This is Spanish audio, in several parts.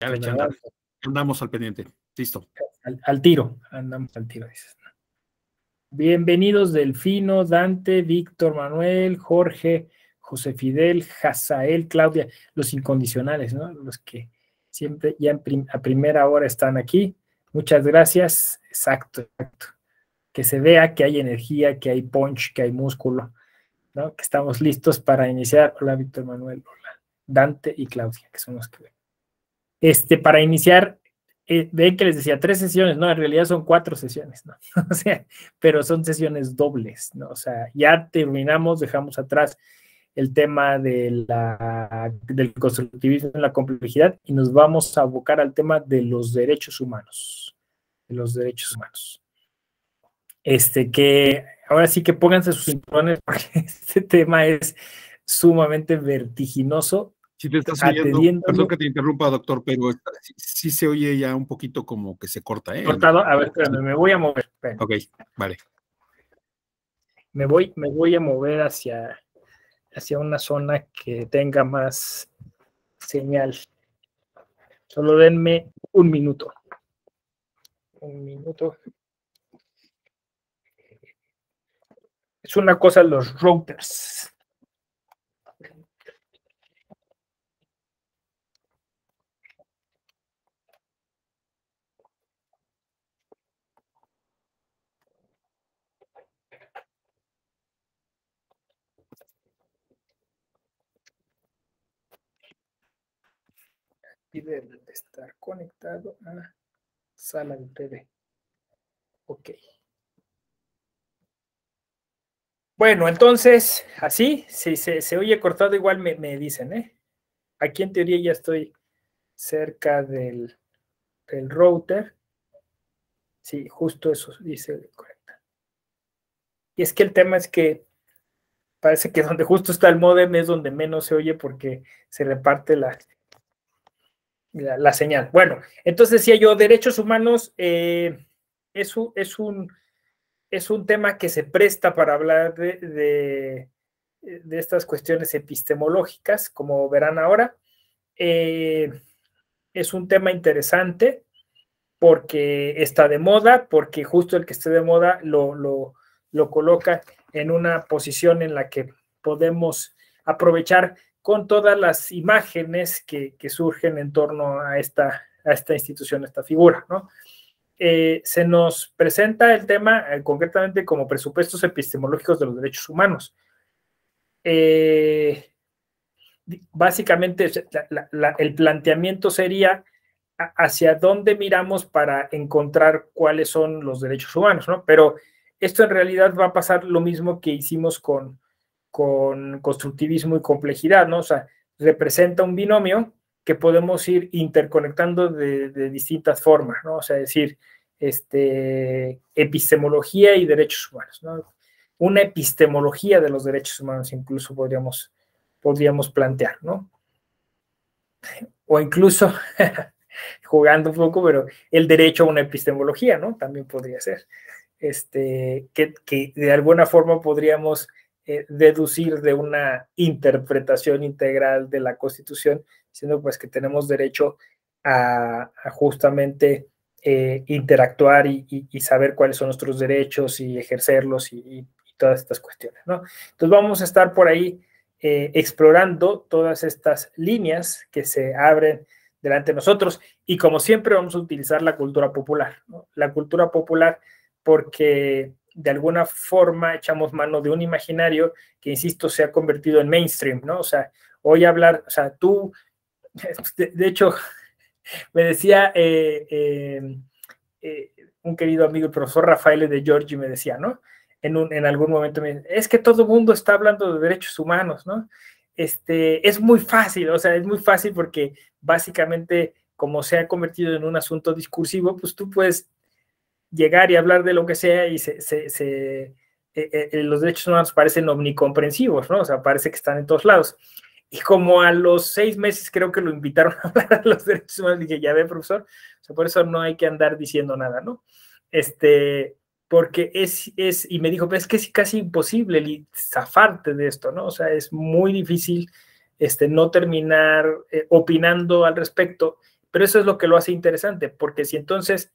Ya le andamos al pendiente. Listo. Al, tiro, andamos al tiro, dices. Bienvenidos Delfino, Dante, Víctor, Manuel, Jorge, José Fidel, Jazael, Claudia, los incondicionales, ¿no? Los que siempre ya a primera hora están aquí. Muchas gracias. Exacto, exacto. Que se vea que hay energía, que hay punch, que hay músculo, ¿no? Que estamos listos para iniciar. Hola, Víctor Manuel, hola. Dante y Claudia, que son los que ven. Este, para iniciar, eh, ven que les decía tres sesiones, no, en realidad son cuatro sesiones, ¿no? o sea, pero son sesiones dobles, ¿no? O sea, ya terminamos, dejamos atrás el tema de la, del constructivismo en la complejidad y nos vamos a abocar al tema de los derechos humanos, de los derechos humanos. Este, que ahora sí que pónganse sus cinturones porque este tema es sumamente vertiginoso si te estás oyendo, perdón que te interrumpa, doctor, pero sí, se oye ya un poquito como que se corta, ¿eh? Cortado, a ver, me voy a mover. Ok, vale. Me voy, me voy a mover hacia, hacia una zona que tenga más señal. Solo denme un minuto. Un minuto. Es una cosa los routers. Debe estar conectado a sala de TV. Ok. Bueno, entonces, así, si se, oye cortado, igual me, dicen, ¿eh? Aquí en teoría ya estoy cerca del, del router. Sí, justo eso dice correcta. Y es que el tema es que parece que donde justo está el modem es donde menos se oye porque se reparte la, la, señal. Bueno, entonces decía yo, derechos humanos eh, es, un, es, un, tema que se presta para hablar de, de, estas cuestiones epistemológicas, como verán ahora. Eh, es un tema interesante porque está de moda, porque justo el que esté de moda lo, lo, lo coloca en una posición en la que podemos aprovechar con todas las imágenes que, surgen en torno a esta, a esta institución, esta figura, ¿no? Eh, se nos presenta el tema eh, concretamente como presupuestos epistemológicos de los derechos humanos. Eh, básicamente, el planteamiento sería hacia dónde miramos para encontrar cuáles son los derechos humanos, ¿no? Pero esto en realidad va a pasar lo mismo que hicimos con, con constructivismo y complejidad, ¿no? O sea, representa un binomio que podemos ir interconectando de, distintas formas, ¿no? O sea, decir, este, epistemología y derechos humanos, ¿no? Una epistemología de los derechos humanos incluso podríamos, podríamos plantear, ¿no? O incluso, jugando un poco, pero el derecho a una epistemología, ¿no? También podría ser. Este, que, que de alguna forma podríamos eh, deducir de una interpretación integral de la Constitución, diciendo pues que tenemos derecho a, justamente eh, interactuar y, saber cuáles son nuestros derechos y ejercerlos y, todas estas cuestiones, ¿no? Entonces vamos a estar por ahí eh, explorando todas estas líneas que se abren delante de nosotros y como siempre vamos a utilizar la cultura popular, ¿no? La cultura popular porque de alguna forma echamos mano de un imaginario que, insisto, se ha convertido en mainstream, ¿no? O sea, hoy hablar, o sea, tú, de, hecho, me decía eh, eh, eh, un querido amigo, el profesor Rafael de Giorgi, me decía, ¿no? En, un, en algún momento me dice, es que todo el mundo está hablando de derechos humanos, ¿no? Este, es muy fácil, o sea, es muy fácil porque básicamente como se ha convertido en un asunto discursivo, pues tú puedes llegar y hablar de lo que sea y se, eh, eh, los derechos humanos parecen omnicomprensivos, ¿no? O sea, parece que están en todos lados. Y como a los seis meses creo que lo invitaron a hablar de los derechos humanos, dije, ya ve, profesor, o sea, por eso no hay que andar diciendo nada, ¿no? Este, porque es, es y me dijo, es que es casi imposible zafarte de esto, ¿no? O sea, es muy difícil este, no terminar eh, opinando al respecto Pero eso es lo que lo hace interesante, porque si entonces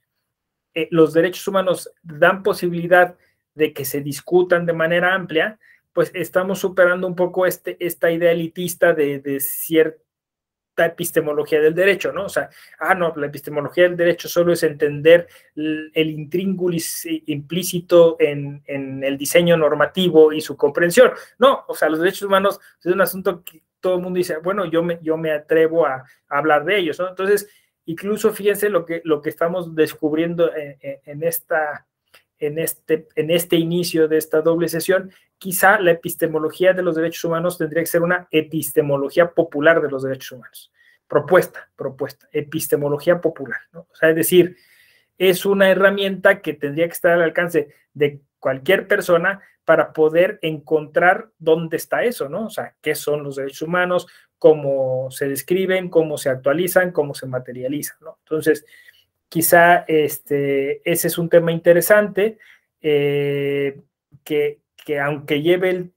eh, los derechos humanos dan posibilidad de que se discutan de manera amplia, pues estamos superando un poco este, esta idea elitista de, cierta epistemología del derecho, ¿no? O sea, ah, no, la epistemología del derecho solo es entender el, intríngulis implícito en, en, el diseño normativo y su comprensión. No, o sea, los derechos humanos es un asunto que todo el mundo dice, bueno, yo me, yo me atrevo a, a hablar de ellos, ¿no? Entonces, incluso fíjense lo que, lo que estamos descubriendo en, esta en este, en este inicio de esta doble sesión, quizá la epistemología de los derechos humanos tendría que ser una epistemología popular de los derechos humanos. Propuesta, propuesta, epistemología popular. O sea, es decir, es una herramienta que tendría que estar al alcance de cualquier persona para poder encontrar dónde está eso, ¿no? O sea, qué son los derechos humanos, cómo se describen, cómo se actualizan, cómo se materializan, ¿no? Entonces, Quizá este, ese es un tema interesante eh, que, aunque lleve el,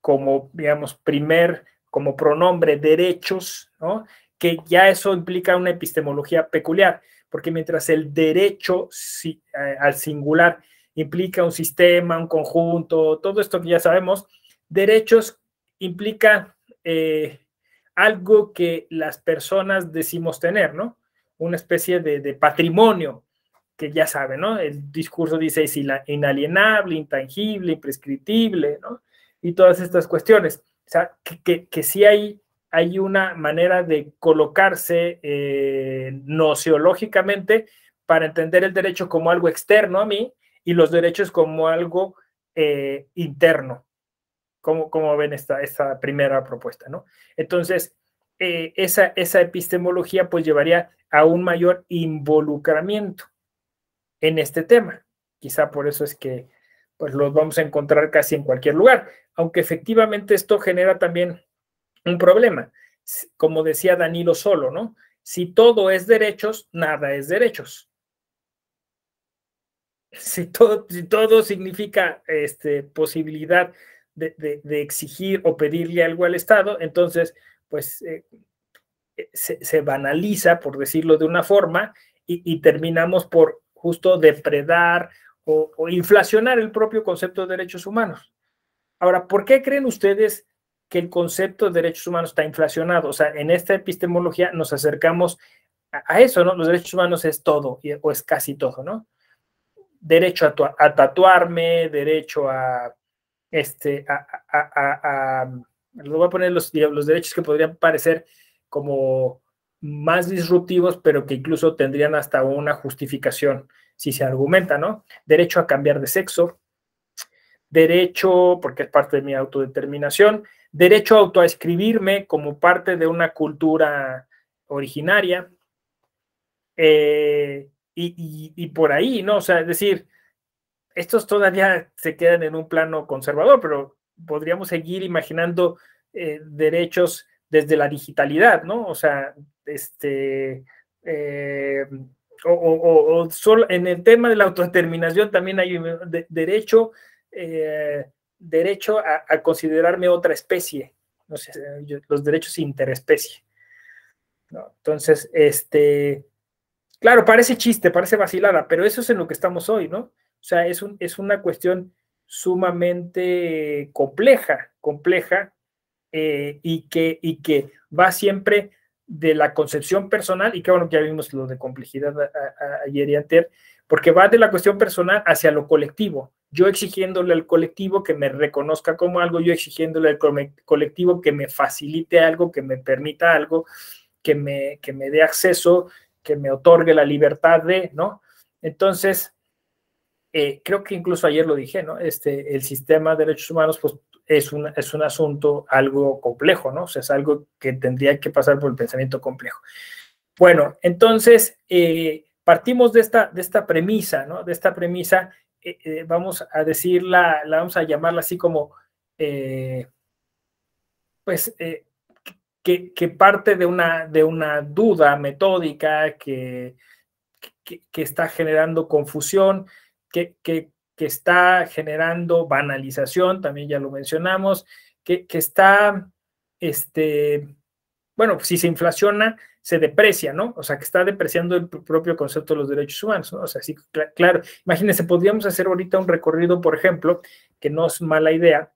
como, digamos, primer, como pronombre derechos, ¿no? que ya eso implica una epistemología peculiar, porque mientras el derecho eh, al singular implica un sistema, un conjunto, todo esto que ya sabemos, derechos implica eh, algo que las personas decimos tener, ¿no? una especie de, patrimonio que ya saben, ¿no? El discurso dice es inalienable, intangible, imprescriptible, ¿no? Y todas estas cuestiones. O sea, que, que, sí hay, hay una manera de colocarse eh, para entender el derecho como algo externo a mí y los derechos como algo eh, interno. como, como ven esta, esta primera propuesta, ¿no? Entonces, eh, esa, esa epistemología pues llevaría a un mayor involucramiento en este tema. Quizá por eso es que pues los vamos a encontrar casi en cualquier lugar, aunque efectivamente esto genera también un problema. Como decía Danilo Solo, ¿no? Si todo es derechos, nada es derechos. Si todo, si todo significa este, posibilidad de, exigir o pedirle algo al Estado, entonces pues eh, se, banaliza, por decirlo de una forma, y, terminamos por justo depredar o, inflacionar el propio concepto de derechos humanos. Ahora, ¿por qué creen ustedes que el concepto de derechos humanos está inflacionado? O sea, en esta epistemología nos acercamos a, eso, ¿no? Los derechos humanos es todo, o es casi todo, ¿no? Derecho a, tatuarme, derecho a, este, les voy a poner los, los derechos que podrían parecer como más disruptivos, pero que incluso tendrían hasta una justificación si se argumenta, ¿no? Derecho a cambiar de sexo, derecho, porque es parte de mi autodeterminación, derecho a autoescribirme como parte de una cultura originaria, eh, y, por ahí, ¿no? O sea, es decir, estos todavía se quedan en un plano conservador, pero podríamos seguir imaginando eh, derechos desde la digitalidad, ¿no? O sea, este, eh, o, solo en el tema de la autodeterminación también hay derecho, eh, derecho a, considerarme otra especie, no sé, los derechos interespecie. Entonces, este, claro, parece chiste, parece vacilada, pero eso es en lo que estamos hoy, ¿no? O sea, es, un, es una cuestión sumamente compleja, compleja, eh, y, que, y que va siempre de la concepción personal, y que bueno ya vimos lo de complejidad ayer y antes, porque va de la cuestión personal hacia lo colectivo. Yo exigiéndole al colectivo que me reconozca como algo, yo exigiéndole al colectivo que me facilite algo, que me permita algo, que me, que me dé acceso, que me otorgue la libertad de, ¿no? Entonces, eh, creo que incluso ayer lo dije, ¿no? Este, el sistema de derechos humanos, pues es un, es un asunto algo complejo, ¿no? O sea, es algo que tendría que pasar por el pensamiento complejo. Bueno, entonces, eh, partimos de esta, de esta premisa, ¿no? De esta premisa, eh, vamos a decirla, la vamos a llamarla así como, pues, que, que, parte de una, de una duda metódica que, que, que está generando confusión, que, está generando banalización, también ya lo mencionamos, que, está, este, bueno, si se inflaciona, se deprecia, ¿no? O sea, que está depreciando el propio concepto de los derechos humanos, ¿no? O sea, sí, claro, imagínense, podríamos hacer ahorita un recorrido, por ejemplo, que no es mala idea,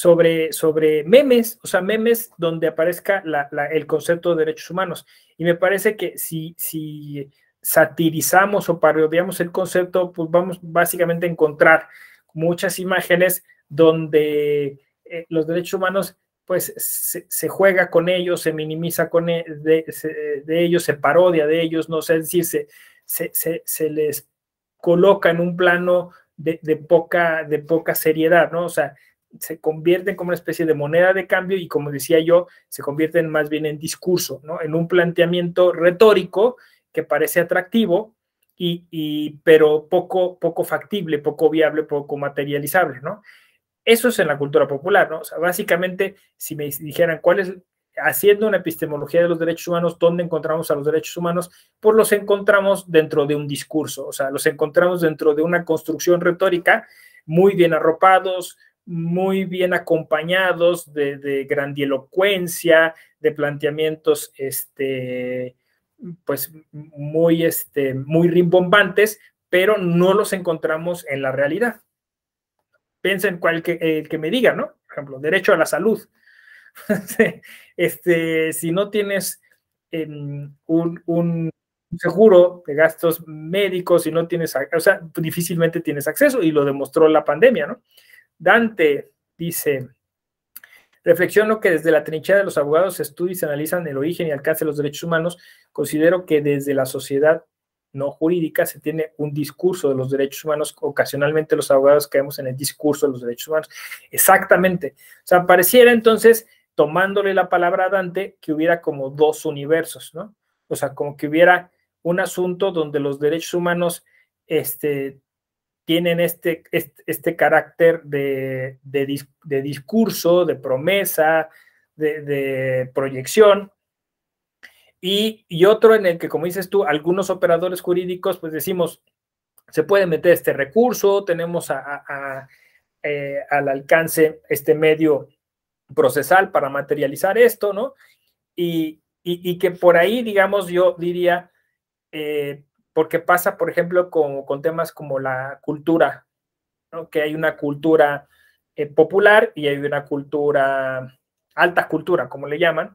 sobre, sobre memes, o sea, memes donde aparezca el concepto de derechos humanos. Y me parece que si, si satirizamos o parodiamos el concepto, pues vamos básicamente a encontrar muchas imágenes donde eh, los derechos humanos pues se, juega con ellos, se minimiza con e, de, ellos, se parodia de ellos, no sé, es decir, se, se, les coloca en un plano de, poca, de poca seriedad, ¿no? O sea, se convierten como una especie de moneda de cambio y como decía yo, se convierten más bien en discurso, ¿no? En un planteamiento retórico que parece atractivo, y, pero poco, poco factible, poco viable, poco materializable, ¿no? Eso es en la cultura popular, ¿no? Básicamente, si me dijeran cuál es, haciendo una epistemología de los derechos humanos, ¿dónde encontramos a los derechos humanos? Pues los encontramos dentro de un discurso, o sea, los encontramos dentro de una construcción retórica muy bien arropados, muy bien acompañados de, de grandielocuencia, de planteamientos este, pues muy, este, muy rimbombantes, pero no los encontramos en la realidad. Piensen cual que, el que me diga, ¿no? Por ejemplo, derecho a la salud. este, si no tienes em, un, un, seguro de gastos médicos, si no tienes, o sea, difícilmente tienes acceso y lo demostró la pandemia, ¿no? Dante dice, Reflexiono que desde la trinchera de los abogados se estudia y se analizan el origen y alcance de los derechos humanos. Considero que desde la sociedad no jurídica se tiene un discurso de los derechos humanos. Ocasionalmente los abogados caemos en el discurso de los derechos humanos. Exactamente. O sea, pareciera entonces, tomándole la palabra a Dante, que hubiera como dos universos, ¿no? O sea, como que hubiera un asunto donde los derechos humanos este, tienen este, este, carácter de, discurso, de promesa, de, proyección, y, otro en el que, como dices tú, algunos operadores jurídicos, pues decimos, se puede meter este recurso, tenemos eh, al alcance este medio procesal para materializar esto, ¿no? Y, que por ahí, digamos, yo diría, eh, porque pasa, por ejemplo, con, temas como la cultura, que hay una cultura eh, popular y hay una cultura, alta cultura, como le llaman,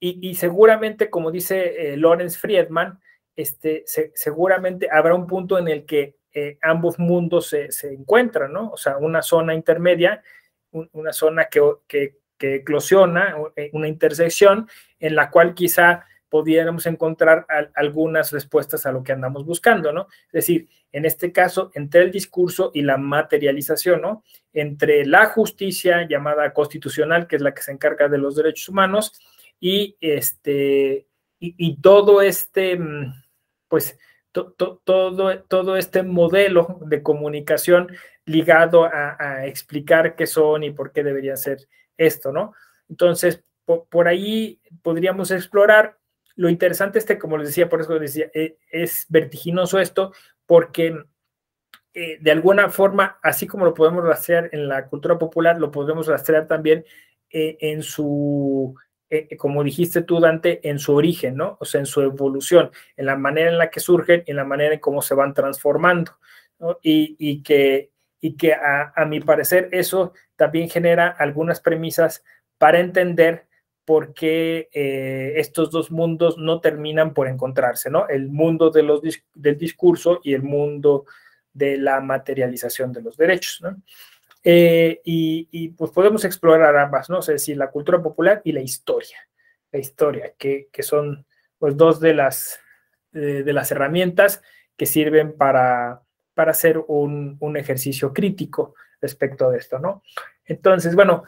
y, seguramente, como dice eh, Lawrence Friedman, este, seguramente habrá un punto en el que eh, ambos mundos se, se, encuentran, ¿no? O sea, una zona intermedia, una zona que, que, que eclosiona, una intersección en la cual quizá pudiéramos encontrar algunas respuestas a lo que andamos buscando, ¿no? Es decir, en este caso, entre el discurso y la materialización, ¿no? Entre la justicia llamada constitucional, que es la que se encarga de los derechos humanos, y este, y, todo este, mm, pues, todo, todo este modelo de comunicación ligado a, explicar qué son y por qué debería ser esto, ¿no? Entonces, por ahí podríamos explorar lo interesante este, como les decía, por eso decía, eh, es vertiginoso esto, porque eh, de alguna forma, así como lo podemos rastrear en la cultura popular, lo podemos rastrear también eh, en su, como dijiste tú, Dante, en su origen, ¿no? O sea, en su evolución, en la manera en la que surgen, en la manera en cómo se van transformando. Y, que, y que a mi parecer eso también genera algunas premisas para entender por qué eh, estos dos mundos no terminan por encontrarse, ¿no? El mundo de los, del discurso y el mundo de la materialización de los derechos, ¿no? Eh, y, pues podemos explorar ambas, ¿no? Es decir, la cultura popular y la historia, la historia, que, son pues dos de las, eh, de las herramientas que sirven para, para hacer un, un ejercicio crítico respecto de esto, ¿no? Entonces, bueno,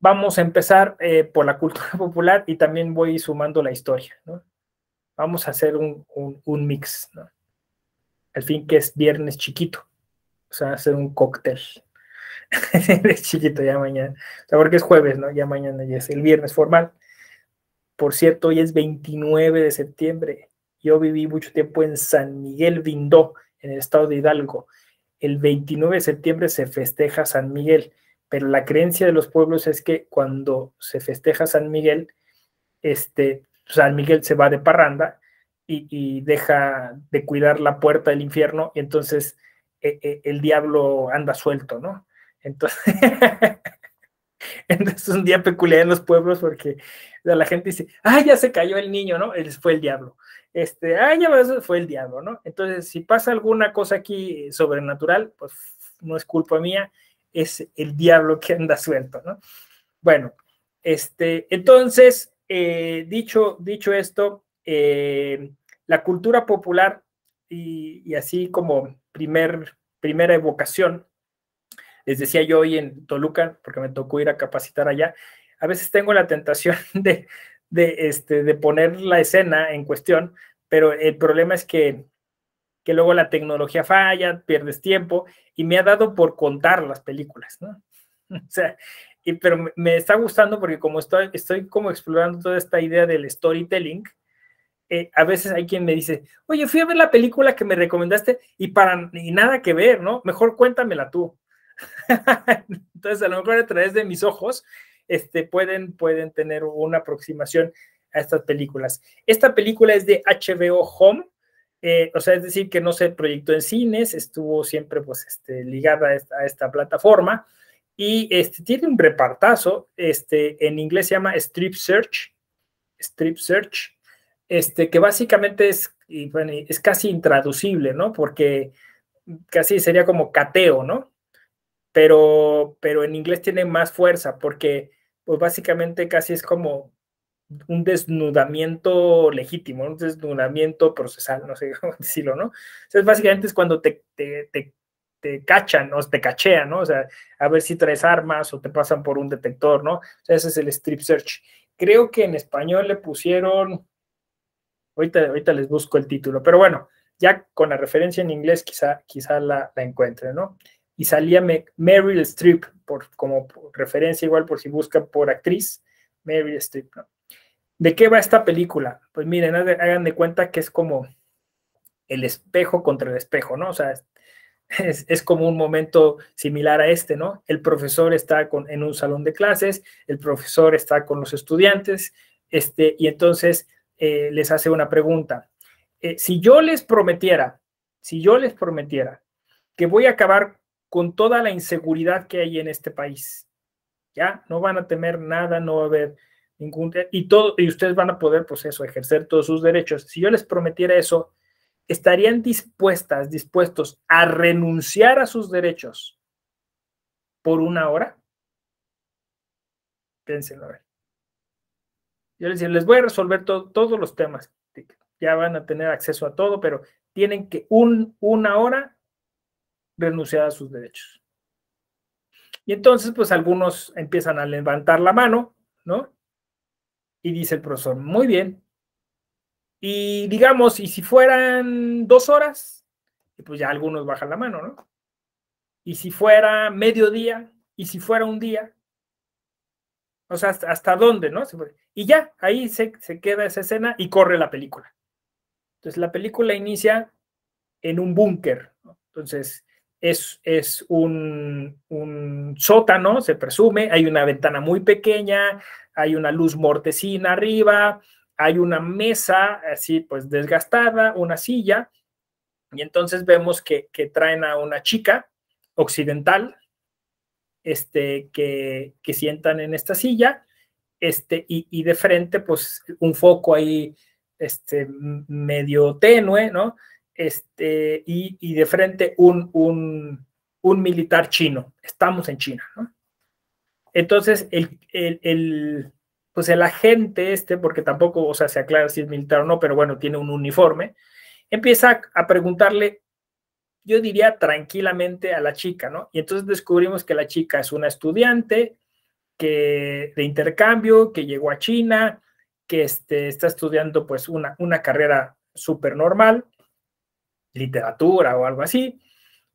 vamos a empezar eh, por la cultura popular y también voy sumando la historia, ¿no? Vamos a hacer un, mix, ¿no? Al fin que es viernes chiquito, o sea, hacer un cóctel. es chiquito ya mañana, o sea, porque es jueves, ¿no? Ya mañana ya es el viernes formal. Por cierto, hoy es 29 de septiembre. Yo viví mucho tiempo en San Miguel Vindó, en el estado de Hidalgo. El 29 de septiembre se festeja San Miguel pero la creencia de los pueblos es que cuando se festeja San Miguel, este, San Miguel se va de parranda y, deja de cuidar la puerta del infierno y entonces e, e, el diablo anda suelto, ¿no? Entonces, es un día peculiar en los pueblos porque la gente dice, ah, ya se cayó el niño, ¿no? Él fue el diablo. Este, ah, ya fue el diablo, ¿no? Entonces, si pasa alguna cosa aquí sobrenatural, pues no es culpa mía, es el diablo que anda suelto, ¿no? Bueno, este, entonces, eh, dicho, dicho esto, eh, la cultura popular y, así como primer, primera evocación, les decía yo hoy en Toluca, porque me tocó ir a capacitar allá, a veces tengo la tentación de, de, este, de poner la escena en cuestión, pero el problema es que, que luego la tecnología falla, pierdes tiempo y me ha dado por contar las películas, ¿no? O sea, y, pero me está gustando porque como estoy, estoy como explorando toda esta idea del storytelling, eh, a veces hay quien me dice, oye, fui a ver la película que me recomendaste y para y nada que ver, ¿no? Mejor cuéntamela tú. Entonces, a lo mejor a través de mis ojos, este, pueden, pueden tener una aproximación a estas películas. Esta película es de HBO Home, eh, o sea, es decir, que no se proyectó en cines, estuvo siempre pues este, ligada a esta, plataforma y este, tiene un repartazo, este, en inglés se llama Strip Search, Strip Search, este, que básicamente es, es casi intraducible, ¿no? Porque casi sería como cateo, ¿no? Pero, pero en inglés tiene más fuerza porque pues básicamente casi es como un desnudamiento legítimo, un desnudamiento procesal, no sé cómo decirlo, ¿no? Entonces, básicamente es cuando te, te, te, cachan, o te cachean, ¿no? O sea, a ver si traes armas o te pasan por un detector, ¿no? O sea, ese es el strip search. Creo que en español le pusieron, ahorita, ahorita les busco el título, pero bueno, ya con la referencia en inglés quizá, quizá la, encuentre, ¿no? Y salía Meryl Streep, por, como referencia igual por si buscan por actriz, Meryl Streep, ¿no? ¿De qué va esta película? Pues miren, hagan de cuenta que es como el espejo contra el espejo, ¿no? O sea, es, como un momento similar a este, ¿no? El profesor está con, en un salón de clases, el profesor está con los estudiantes, este, y entonces eh, les hace una pregunta. Eh, si yo les prometiera, si yo les prometiera que voy a acabar con toda la inseguridad que hay en este país, ya no van a temer nada, no va a haber y ustedes van a poder, pues eso, ejercer todos sus derechos. Si yo les prometiera eso, ¿estarían dispuestas, dispuestos a renunciar a sus derechos por una hora? Piénsenlo a ver. Yo les decía, les voy a resolver todos los temas. Ya van a tener acceso a todo, pero tienen que un, una hora renunciar a sus derechos. Y entonces, pues algunos empiezan a levantar la mano, ¿no? Y dice el profesor, muy bien. Y digamos, y si fueran dos horas, pues ya algunos bajan la mano, ¿no? Y si fuera mediodía, y si fuera un día, o sea, hasta, dónde, ¿no? Y ya, ahí se, se, queda esa escena y corre la película. Entonces, la película inicia en un búnker, ¿no? Entonces, es, es un, un, sótano, se presume, hay una ventana muy pequeña, hay una luz mortecina arriba, hay una mesa así pues desgastada, una silla, y entonces vemos que, traen a una chica occidental, este, que, que sientan en esta silla, este, y, de frente pues un foco ahí, este, medio tenue, ¿no? Este, y, de frente un, un, un militar chino. Estamos en China, ¿no? Entonces, el, el, pues el agente este, porque tampoco, o sea, se aclara si es militar o no, pero bueno, tiene un uniforme, empieza a preguntarle, yo diría tranquilamente a la chica, ¿no? Y entonces descubrimos que la chica es una estudiante que, de intercambio, que llegó a China, que este, está estudiando pues una, una carrera súper normal, literatura o algo así,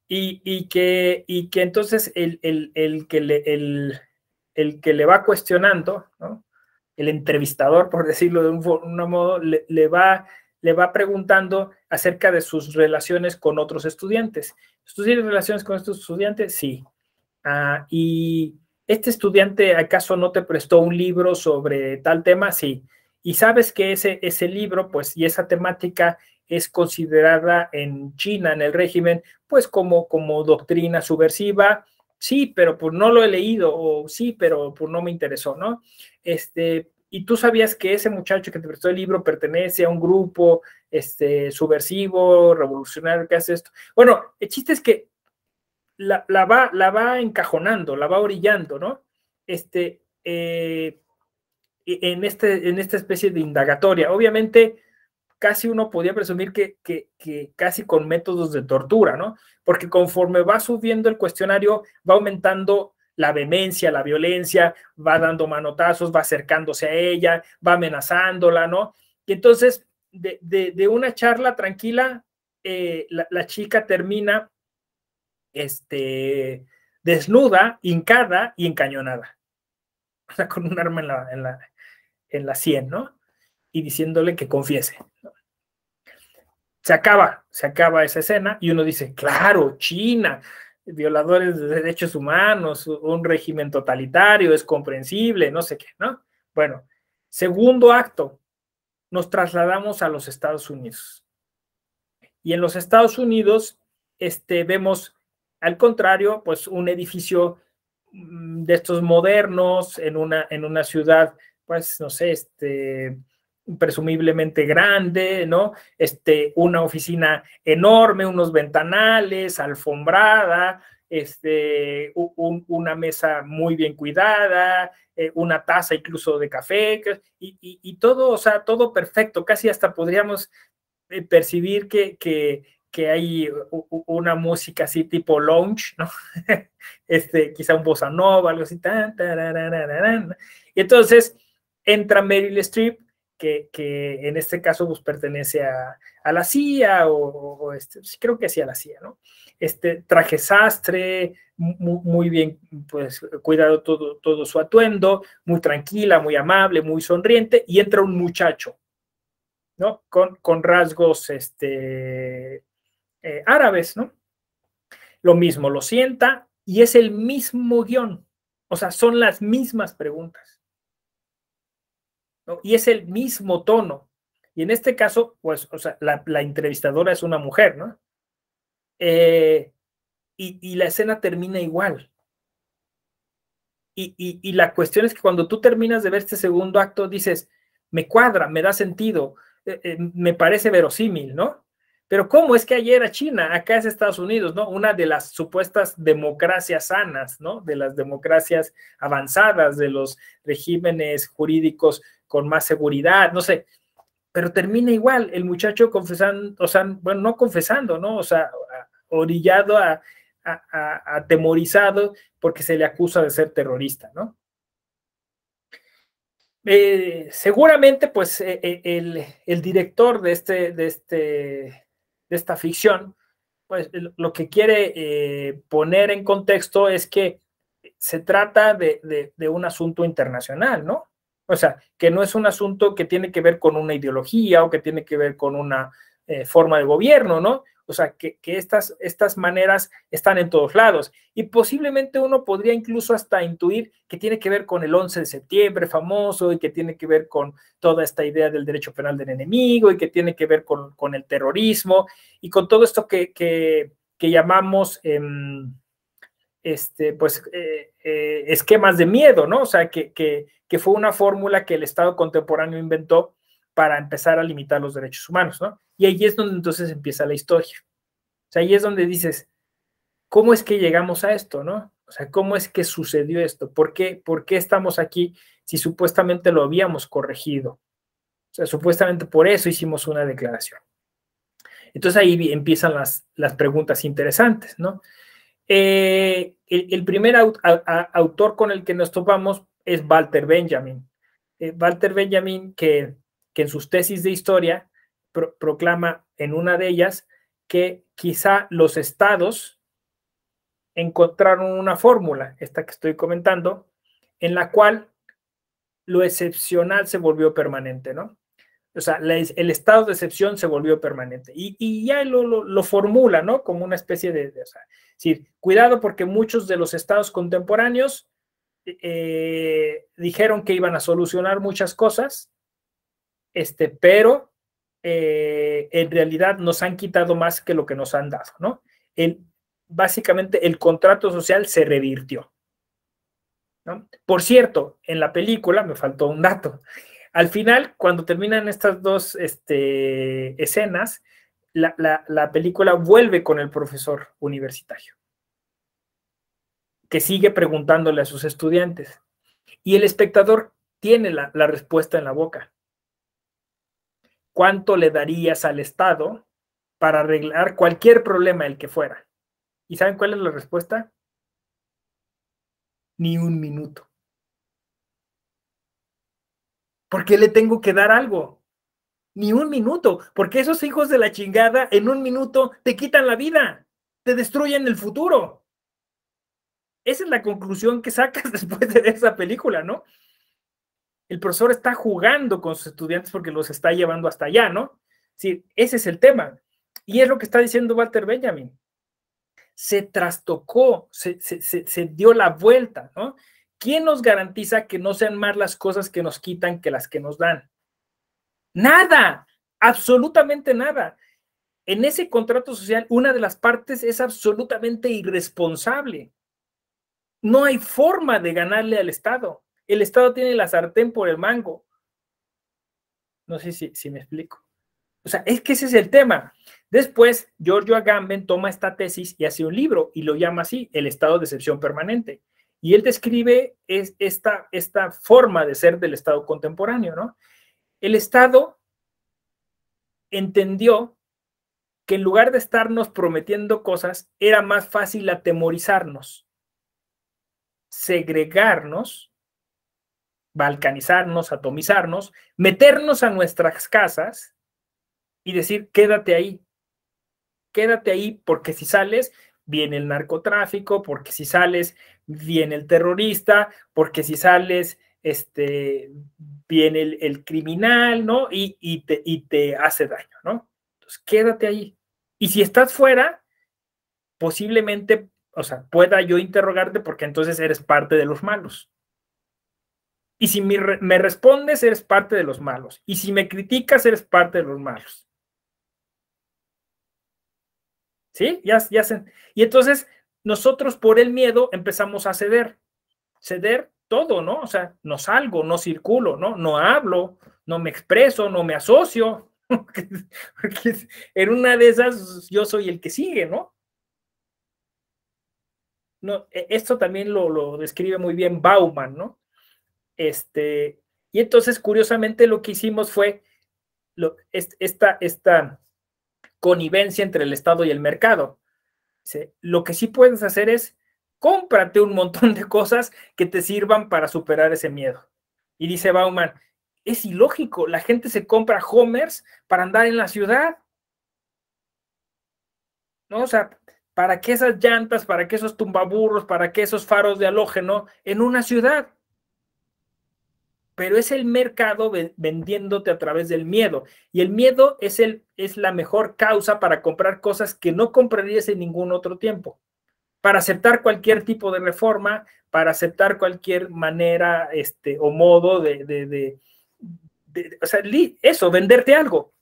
y, y, que, y que entonces el, el, el que le, el, el que le va cuestionando, el entrevistador, por decirlo de un, modo, le, va, le va preguntando acerca de sus relaciones con otros estudiantes. ¿Tú tienes relaciones con estos estudiantes? Sí. Ah, ¿Y este estudiante acaso no te prestó un libro sobre tal tema? Sí. Y sabes que ese, ese libro, pues, y esa temática es considerada en China, en el régimen, pues como, como doctrina subversiva, sí, pero pues no lo he leído, o sí, pero pues no me interesó, ¿no? Este, y tú sabías que ese muchacho que te prestó el libro pertenece a un grupo este, subversivo, revolucionario que hace esto. Bueno, el chiste es que la, va, la va encajonando, la va orillando, ¿no? Este, eh, en, este, en esta especie de indagatoria. Obviamente, casi uno podía presumir que, que, casi con métodos de tortura, ¿no? Porque conforme va subiendo el cuestionario, va aumentando la vehemencia, la violencia, va dando manotazos, va acercándose a ella, va amenazándola, ¿no? Y entonces, de, una charla tranquila, eh, la, chica termina este, desnuda, hincada y encañonada. O sea, con un arma en la, en la, en la sien, ¿no? Y diciéndole que confiese. Se acaba, se acaba esa escena y uno dice, claro, China, violadores de derechos humanos, un régimen totalitario, es comprensible, no sé qué, ¿no? Bueno, segundo acto, nos trasladamos a los Estados Unidos. Y en los Estados Unidos este, vemos, al contrario, pues un edificio mm, de estos modernos en una, en una ciudad, pues, no sé, este, presumiblemente grande, ¿no? Este, una oficina enorme, unos ventanales, alfombrada, este, una mesa muy bien cuidada, eh, una taza incluso de café, y, todo, o sea, todo perfecto, casi hasta podríamos eh, percibir que, que, que, hay una música así tipo lounge, ¿no? este, quizá un bossa nova, algo así, tan, y entonces entra Meryl Streep, que, en este caso pues, pertenece a, a la CIA o, este, creo que sí a la CIA, ¿no? Este traje sastre, muy, bien, pues cuidado todo, todo su atuendo, muy tranquila, muy amable, muy sonriente, y entra un muchacho, ¿no? Con, con rasgos este, eh, árabes, ¿no? Lo mismo, lo sienta y es el mismo guion, o sea, son las mismas preguntas. Y es el mismo tono. Y en este caso, pues, o sea, la, entrevistadora es una mujer, ¿no? Eh, y, la escena termina igual. Y, la cuestión es que cuando tú terminas de ver este segundo acto, dices, me cuadra, me da sentido, eh, eh, me parece verosímil, ¿no? Pero ¿cómo es que ayer era China? Acá es Estados Unidos, ¿no? Una de las supuestas democracias sanas, ¿no? De las democracias avanzadas, de los regímenes jurídicos con más seguridad, no sé. Pero termina igual, el muchacho confesando, o sea, bueno, no confesando, ¿no? O sea, orillado a, atemorizado porque se le acusa de ser terrorista, ¿no? Eh, seguramente, pues, eh, eh, el, el, director de, este, de, este, de esta ficción, pues lo que quiere eh, poner en contexto es que se trata de, un asunto internacional, ¿no? O sea, que no es un asunto que tiene que ver con una ideología o que tiene que ver con una eh, forma de gobierno, ¿no? O sea, que, estas, estas maneras están en todos lados. Y posiblemente uno podría incluso hasta intuir que tiene que ver con el 11 de septiembre famoso y que tiene que ver con toda esta idea del derecho penal del enemigo y que tiene que ver con, el terrorismo y con todo esto que, que, llamamos... Em, este, pues, eh, eh, esquemas de miedo, ¿no? O sea, que, que, fue una fórmula que el Estado contemporáneo inventó para empezar a limitar los derechos humanos, ¿no? Y ahí es donde entonces empieza la historia. O sea, ahí es donde dices, ¿cómo es que llegamos a esto, no? O sea, ¿cómo es que sucedió esto? ¿Por qué, ¿Por qué estamos aquí si supuestamente lo habíamos corregido? O sea, supuestamente por eso hicimos una declaración. Entonces ahí empiezan las, las preguntas interesantes, ¿no? Eh, el, primer autor con el que nos topamos es Walter Benjamin. Eh, Walter Benjamin, que que en sus tesis de historia proclama en una de ellas que quizá los estados encontraron una fórmula, esta que estoy comentando, en la cual lo excepcional se volvió permanente, ¿no? O sea, el estado de excepción se volvió permanente. Y, ya lo, formula, ¿no? Como una especie de... o sea, decir, cuidado porque muchos de los estados contemporáneos eh, dijeron que iban a solucionar muchas cosas este, pero eh, en realidad nos han quitado más que lo que nos han dado, ¿no? El, básicamente el contrato social se revirtió. Por cierto, en la película me faltó un dato. Al final, cuando terminan estas dos este, escenas, la, película vuelve con el profesor universitario, que sigue preguntándole a sus estudiantes. Y el espectador tiene la, la respuesta en la boca. ¿Cuánto le darías al Estado para arreglar cualquier problema, el que fuera? ¿Y saben cuál es la respuesta? Ni un minuto. ¿Por qué le tengo que dar algo? Ni un minuto, porque esos hijos de la chingada en un minuto te quitan la vida, te destruyen el futuro. Esa es la conclusión que sacas después de esa película, ¿no? El profesor está jugando con sus estudiantes porque los está llevando hasta allá, ¿no? Sí, ese es el tema. Y es lo que está diciendo Walter Benjamin. Se trastocó, se, se dio la vuelta, ¿no? ¿Quién nos garantiza que no sean más las cosas que nos quitan que las que nos dan? Nada, absolutamente nada. En ese contrato social, una de las partes es absolutamente irresponsable. No hay forma de ganarle al Estado. El Estado tiene la sartén por el mango. No sé si, me explico. O sea, es que ese es el tema. Después, Giorgio Agamben toma esta tesis y hace un libro y lo llama así, El Estado de excepción permanente. Y él describe es, esta, esta forma de ser del Estado contemporáneo, ¿no? el Estado entendió que en lugar de estarnos prometiendo cosas, era más fácil atemorizarnos, segregarnos, balcanizarnos, atomizarnos, meternos a nuestras casas y decir, quédate ahí, quédate ahí, porque si sales, viene el narcotráfico, porque si sales, viene el terrorista, porque si sales, este, viene el, criminal, ¿no? Y, te, y te hace daño, ¿no? Entonces, quédate ahí. Y si estás fuera, posiblemente, o sea, pueda yo interrogarte porque entonces eres parte de los malos. Y si me, me respondes, eres parte de los malos. Y si me criticas, eres parte de los malos. ¿Sí? Ya, ya se... Y entonces nosotros por el miedo empezamos a ceder. Ceder todo, ¿no? O sea, no salgo, no circulo, ¿no? No hablo, no me expreso, no me asocio. En una de esas yo soy el que sigue, ¿no? no e, esto también lo, describe muy bien Bauman, ¿no? Este, y entonces, curiosamente, lo que hicimos fue lo, esta, esta connivencia entre el Estado y el mercado. Lo que sí puedes hacer es cómprate un montón de cosas que te sirvan para superar ese miedo. Y dice Bauman, es ilógico, la gente se compra Homers para andar en la ciudad. ¿No? O sea, ¿para qué esas llantas, para qué esos tumbaburros, para qué esos faros de halógeno en una ciudad? Pero es el mercado vendiéndote a través del miedo. Y el miedo es, el, es la mejor causa para comprar cosas que no comprarías en ningún otro tiempo para aceptar cualquier tipo de reforma, para aceptar cualquier manera este, o modo de, de, o sea, eso, venderte algo.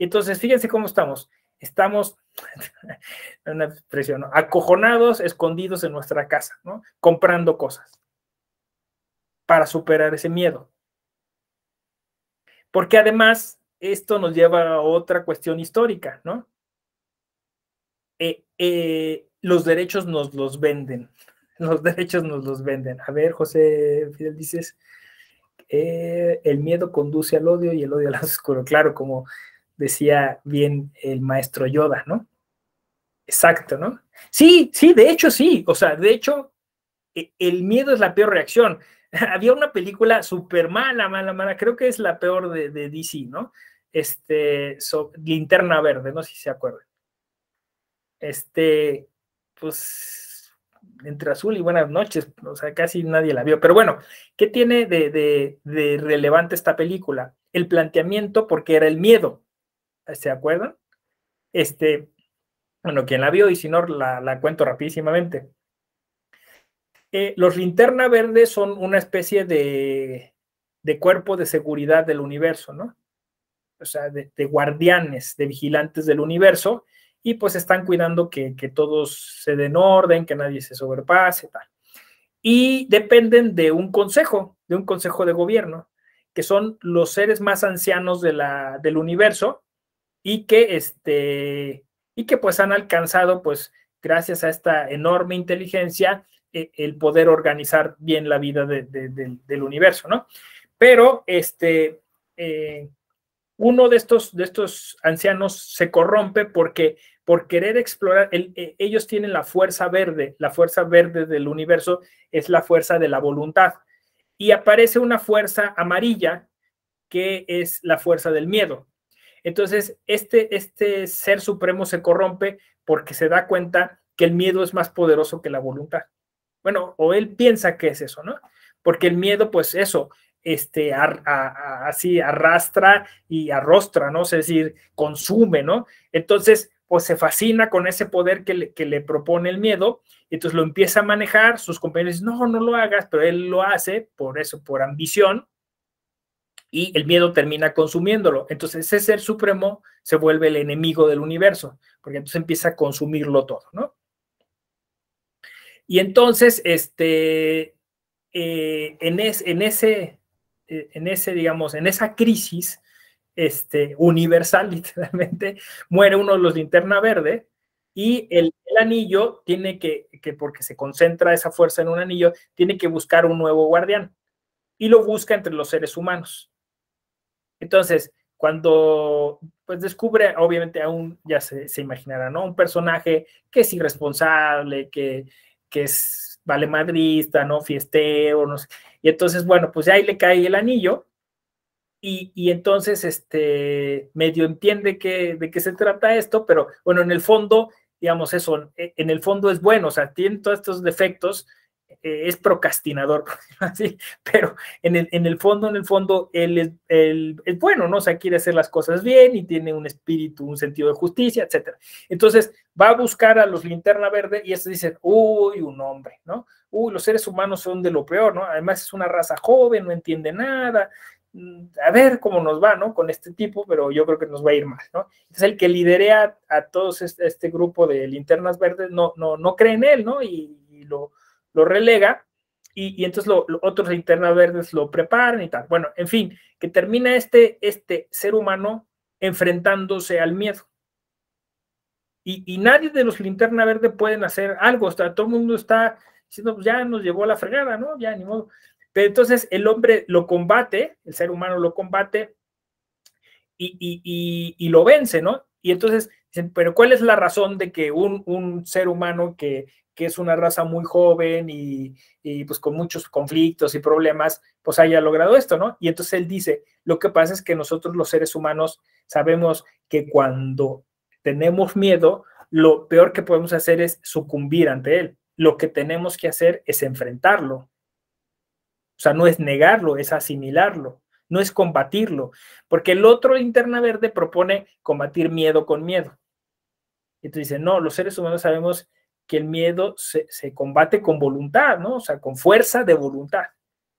Entonces, fíjense cómo estamos. Estamos, una expresión, acojonados, escondidos en nuestra casa, ¿no? Comprando cosas para superar ese miedo. Porque además, esto nos lleva a otra cuestión histórica, ¿no? Eh, eh, los derechos nos los venden. Los derechos nos los venden. A ver, José Fidel, dices, eh, el miedo conduce al odio y el odio al oscuro. Claro, como decía bien el maestro Yoda, ¿no? Exacto, ¿no? Sí, sí, de hecho sí. O sea, de hecho, e, el miedo es la peor reacción. Había una película súper mala, mala, mala, creo que es la peor de, de DC, ¿no? Este, Linterna Verde, no sé si se acuerdan. Este, pues, entre azul y buenas noches, o sea, casi nadie la vio. Pero bueno, ¿qué tiene de, relevante esta película? El planteamiento, porque era el miedo, ¿se acuerdan? Este, bueno, quien la vio y si no, la, cuento rapidísimamente. Eh, los linterna verde son una especie de, de cuerpo de seguridad del universo, ¿no? O sea, de, guardianes, de vigilantes del universo, y pues están cuidando que, que, todos se den orden, que nadie se sobrepase, tal. Y dependen de un consejo, de un consejo de gobierno, que son los seres más ancianos del universo y que, este, y que pues han alcanzado, pues, gracias a esta enorme inteligencia, el poder organizar bien la vida del universo, ¿no? Pero este, eh, uno de estos, de estos ancianos se corrompe porque por querer explorar, eh, ellos tienen la fuerza verde, la fuerza verde del universo es la fuerza de la voluntad. Y aparece una fuerza amarilla que es la fuerza del miedo. Entonces, este, este ser supremo se corrompe porque se da cuenta que el miedo es más poderoso que la voluntad. Bueno, o él piensa que es eso, ¿no? Porque el miedo, pues eso, este, así arrastra y arrostra, ¿no? Es decir, consume, ¿no? Entonces, pues se fascina con ese poder que le, que le propone el miedo, entonces lo empieza a manejar, sus compañeros dicen, no, no lo hagas, pero él lo hace por eso, por ambición, y el miedo termina consumiéndolo. Entonces ese ser supremo se vuelve el enemigo del universo, porque entonces empieza a consumirlo todo, ¿no? Y entonces, este, eh, en, en, ese, eh, en ese, digamos, en esa crisis este, universal, literalmente, muere uno de los linterna verde y el, el, anillo tiene que, que, porque se concentra esa fuerza en un anillo, tiene que buscar un nuevo guardián y lo busca entre los seres humanos. Entonces, cuando pues descubre, obviamente aún ya se, se imaginará, ¿no? Un personaje que es irresponsable, que, que es vale madrista, ¿no? Fiesteo, no sé. Y entonces, bueno, pues ahí le cae el anillo y, y entonces, este, medio entiende que, de qué se trata esto, pero bueno, en el fondo, digamos eso, en el fondo es bueno, o sea, tiene todos estos defectos, eh, es procrastinador, así, pero en el, en el fondo, en el fondo, él es, él es, bueno, ¿no? O sea, quiere hacer las cosas bien y tiene un espíritu, un sentido de justicia, etcétera. Entonces, va a buscar a los linterna verde y estos dicen, uy, un hombre, ¿no? Uy, los seres humanos son de lo peor, ¿no? Además es una raza joven, no entiende nada, mm, a ver cómo nos va, ¿no? Con este tipo, pero yo creo que nos va a ir mal, ¿no? Entonces el que liderea a, todos este, este, grupo de linternas verdes no, no, no cree en él, ¿no? Y, y lo, lo relega y, entonces lo, otros linternas verdes lo preparan y tal. Bueno, en fin, que termina este, este ser humano enfrentándose al miedo. Y, nadie de los linterna verde pueden hacer algo, o todo el mundo está diciendo, pues ya nos llevó a la fregada, ¿no? Ya ni modo. Pero entonces el hombre lo combate, el ser humano lo combate y, y lo vence, ¿no? Y entonces pero ¿cuál es la razón de que un, un ser humano que, que es una raza muy joven y, pues con muchos conflictos y problemas, pues haya logrado esto, ¿no? Y entonces él dice, lo que pasa es que nosotros los seres humanos sabemos que cuando tenemos miedo, lo peor que podemos hacer es sucumbir ante él. Lo que tenemos que hacer es enfrentarlo. O sea, no es negarlo, es asimilarlo, no es combatirlo, porque el otro linterna verde propone combatir miedo con miedo. Y tú dices, no, los seres humanos sabemos que el miedo se, combate con voluntad, ¿no? O sea, con fuerza de voluntad.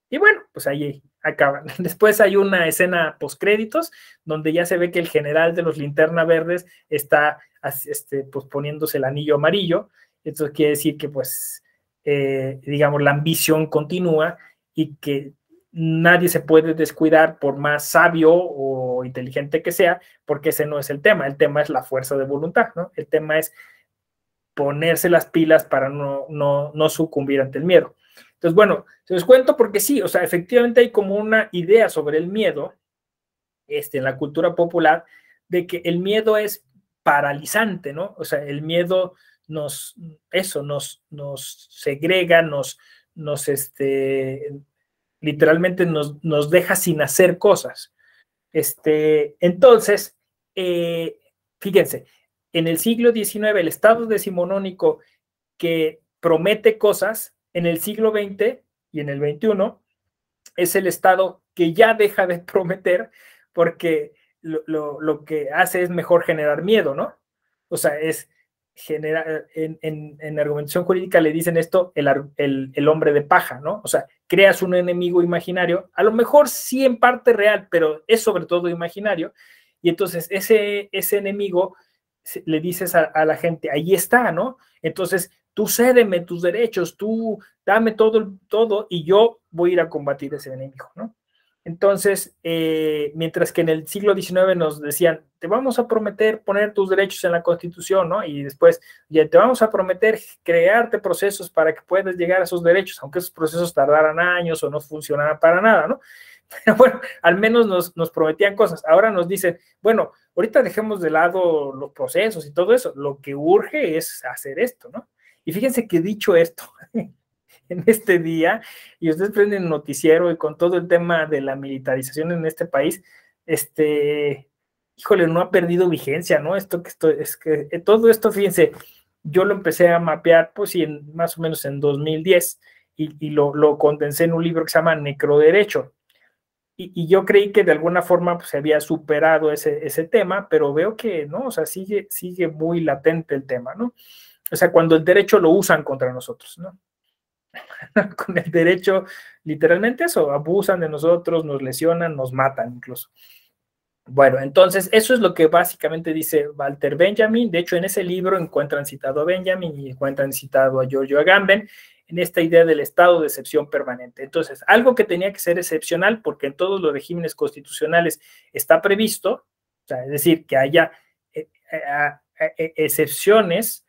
Y bueno, pues ahí acaban. Después hay una escena postcréditos donde ya se ve que el general de los linterna verdes está este, pues, poniéndose el anillo amarillo. Esto quiere decir que, pues, eh, digamos, la ambición continúa y que nadie se puede descuidar por más sabio o inteligente que sea, porque ese no es el tema. El tema es la fuerza de voluntad, ¿no? El tema es ponerse las pilas para no, no, no sucumbir ante el miedo. Entonces, bueno, se los cuento porque sí, o sea, efectivamente hay como una idea sobre el miedo este, en la cultura popular de que el miedo es paralizante, ¿no? O sea, el miedo nos, eso, nos, nos segrega, nos, nos, este, literalmente nos, nos deja sin hacer cosas. Este, entonces, eh, fíjense, en el siglo XIX, el Estado decimonónico que promete cosas, en el siglo XX y en el XXI, es el Estado que ya deja de prometer porque lo, que hace es mejor generar miedo, ¿no? O sea, es generar, en, en, argumentación jurídica le dicen esto el, el, hombre de paja, ¿no? O sea, creas un enemigo imaginario, a lo mejor sí en parte real, pero es sobre todo imaginario, y entonces ese, ese enemigo le dices a, la gente, ahí está, ¿no? Entonces, tú cédeme tus derechos, tú dame todo, todo y yo voy a ir a combatir ese enemigo, ¿no? Entonces, eh, mientras que en el siglo XIX nos decían, te vamos a prometer poner tus derechos en la Constitución, ¿no? Y después, ya te vamos a prometer crearte procesos para que puedas llegar a esos derechos, aunque esos procesos tardaran años o no funcionaran para nada, ¿no? Bueno, al menos nos, nos prometían cosas. Ahora nos dicen, bueno, ahorita dejemos de lado los procesos y todo eso. Lo que urge es hacer esto, ¿no? Y fíjense que dicho esto, en este día y ustedes prenden noticiero y con todo el tema de la militarización en este país, este, híjole, no ha perdido vigencia, ¿no? Esto que esto, es que eh, todo esto, fíjense, yo lo empecé a mapear, pues sí, más o menos en 2010 y, y lo, lo, condensé en un libro que se llama Necroderecho. Y, yo creí que de alguna forma pues, se había superado ese, ese tema, pero veo que no, o sea, sigue, sigue muy latente el tema, ¿no? O sea, cuando el derecho lo usan contra nosotros, ¿no? con el derecho, literalmente eso, abusan de nosotros, nos lesionan, nos matan incluso. Bueno, entonces eso es lo que básicamente dice Walter Benjamin. De hecho, en ese libro encuentran citado a Benjamin y encuentran citado a Giorgio Agamben en esta idea del estado de excepción permanente. Entonces, algo que tenía que ser excepcional, porque en todos los regímenes constitucionales está previsto, es decir, que haya eh, eh, eh, excepciones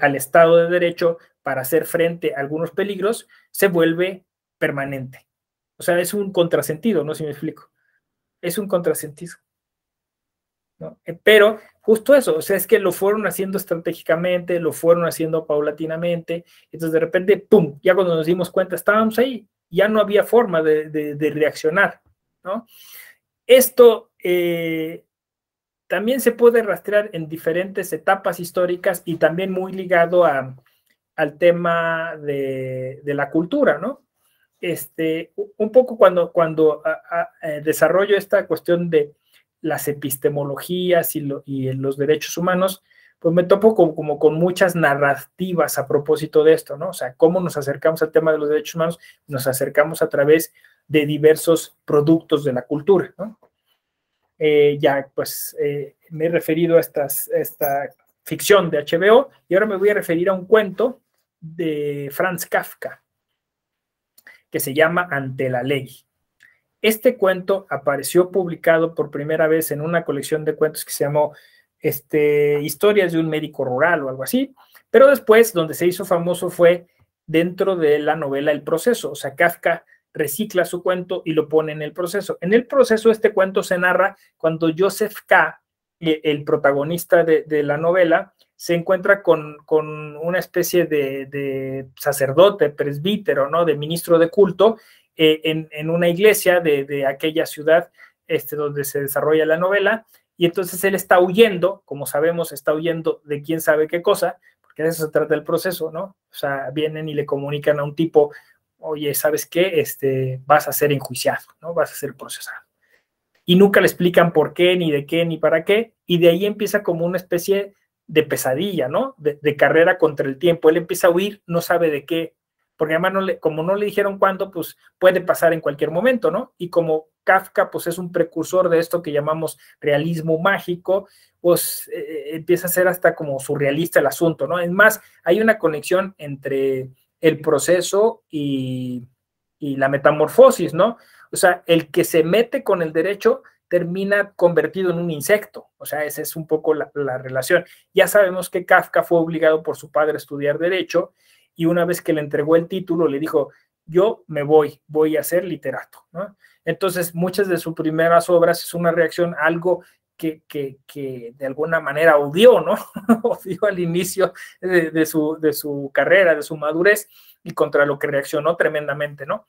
al Estado de Derecho para hacer frente a algunos peligros, se vuelve permanente. O sea, es un contrasentido, no si me explico. Es un contrasentido. Eh, pero justo eso, o sea, es que lo fueron haciendo estratégicamente, lo fueron haciendo paulatinamente, entonces de repente, ¡pum!, ya cuando nos dimos cuenta, estábamos ahí, ya no había forma de, reaccionar, ¿no? Esto eh, también se puede rastrear en diferentes etapas históricas y también muy ligado a, al tema de, la cultura, ¿no? Este, un poco cuando, cuando eh, desarrollo esta cuestión de las epistemologías y, los derechos humanos, pues me topo como, con muchas narrativas a propósito de esto, ¿no? O sea, cómo nos acercamos al tema de los derechos humanos, nos acercamos a través de diversos productos de la cultura, ¿no? Eh, ya, pues, eh, me he referido a estas, esta ficción de HBO y ahora me voy a referir a un cuento de Franz Kafka, que se llama Ante la Ley. Este cuento apareció publicado por primera vez en una colección de cuentos que se llamó este, Historias de un médico rural o algo así, pero después donde se hizo famoso fue dentro de la novela El proceso, o sea, Kafka recicla su cuento y lo pone en el proceso. En el proceso este cuento se narra cuando Joseph K., el protagonista de, de la novela, se encuentra con, una especie de, sacerdote, presbítero, ¿no? De ministro de culto eh, en, una iglesia de, aquella ciudad este, donde se desarrolla la novela. Y entonces él está huyendo, como sabemos, está huyendo de quién sabe qué cosa, porque de eso se trata el proceso, ¿no? O sea, vienen y le comunican a un tipo, oye, ¿sabes qué? Este, vas a ser enjuiciado, ¿no? Vas a ser procesado. Y nunca le explican por qué, ni de qué, ni para qué. Y de ahí empieza como una especie de pesadilla, ¿no? De, carrera contra el tiempo. Él empieza a huir, no sabe de qué, porque además no le, como no le dijeron cuándo, pues puede pasar en cualquier momento, ¿no? Y como Kafka, pues es un precursor de esto que llamamos realismo mágico, pues eh, eh, empieza a ser hasta como surrealista el asunto, ¿no? Es más, hay una conexión entre el proceso y, la metamorfosis, ¿no? O sea, el que se mete con el derecho termina convertido en un insecto. O sea, esa es un poco la, relación. Ya sabemos que Kafka fue obligado por su padre a estudiar derecho y una vez que le entregó el título le dijo, yo me voy, voy a ser literato. Entonces, muchas de sus primeras obras es una reacción a algo que, de alguna manera odió, ¿no? odió al inicio de, su, de su carrera, de su madurez y contra lo que reaccionó tremendamente, ¿no?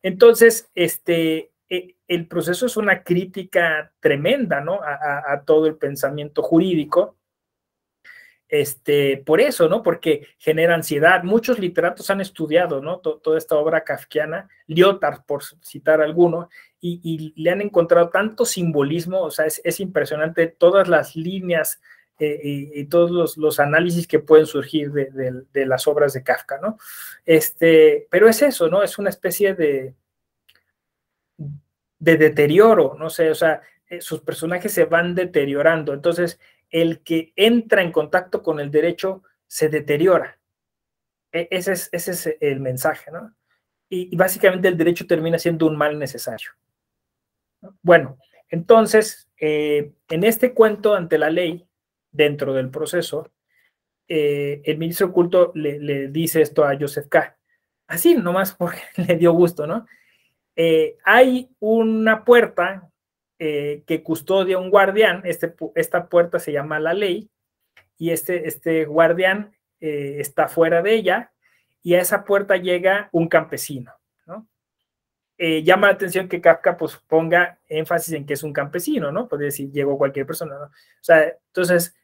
Entonces, este, eh, el proceso es una crítica tremenda, ¿no? A, todo el pensamiento jurídico. Este, por eso, ¿no? Porque genera ansiedad. Muchos literatos han estudiado, ¿no? toda esta obra kafkiana, Lyotard, por citar alguno, y, le han encontrado tanto simbolismo, o sea, es, impresionante todas las líneas eh, y, todos los, análisis que pueden surgir de, las obras de Kafka, ¿no? Este, pero es eso, ¿no? Es una especie de, de deterioro, no sé, o sea, eh, sus personajes se van deteriorando. Entonces, el que entra en contacto con el derecho se deteriora. E, ese es, el mensaje, ¿no? Y, básicamente el derecho termina siendo un mal necesario. Bueno, entonces, eh, en este cuento ante la ley, dentro del proceso, eh, el ministro oculto le, le, dice esto a Joseph K. Así, nomás porque le dio gusto, ¿no? hay una puerta eh, que custodia un guardián, este, esta puerta se llama la ley, y este, este guardián eh, está fuera de ella, y a esa puerta llega un campesino, ¿no? Eh, llama la atención que Kafka pues ponga énfasis en que es un campesino, ¿no? Puede decir, llegó cualquier persona, ¿no? O sea, entonces,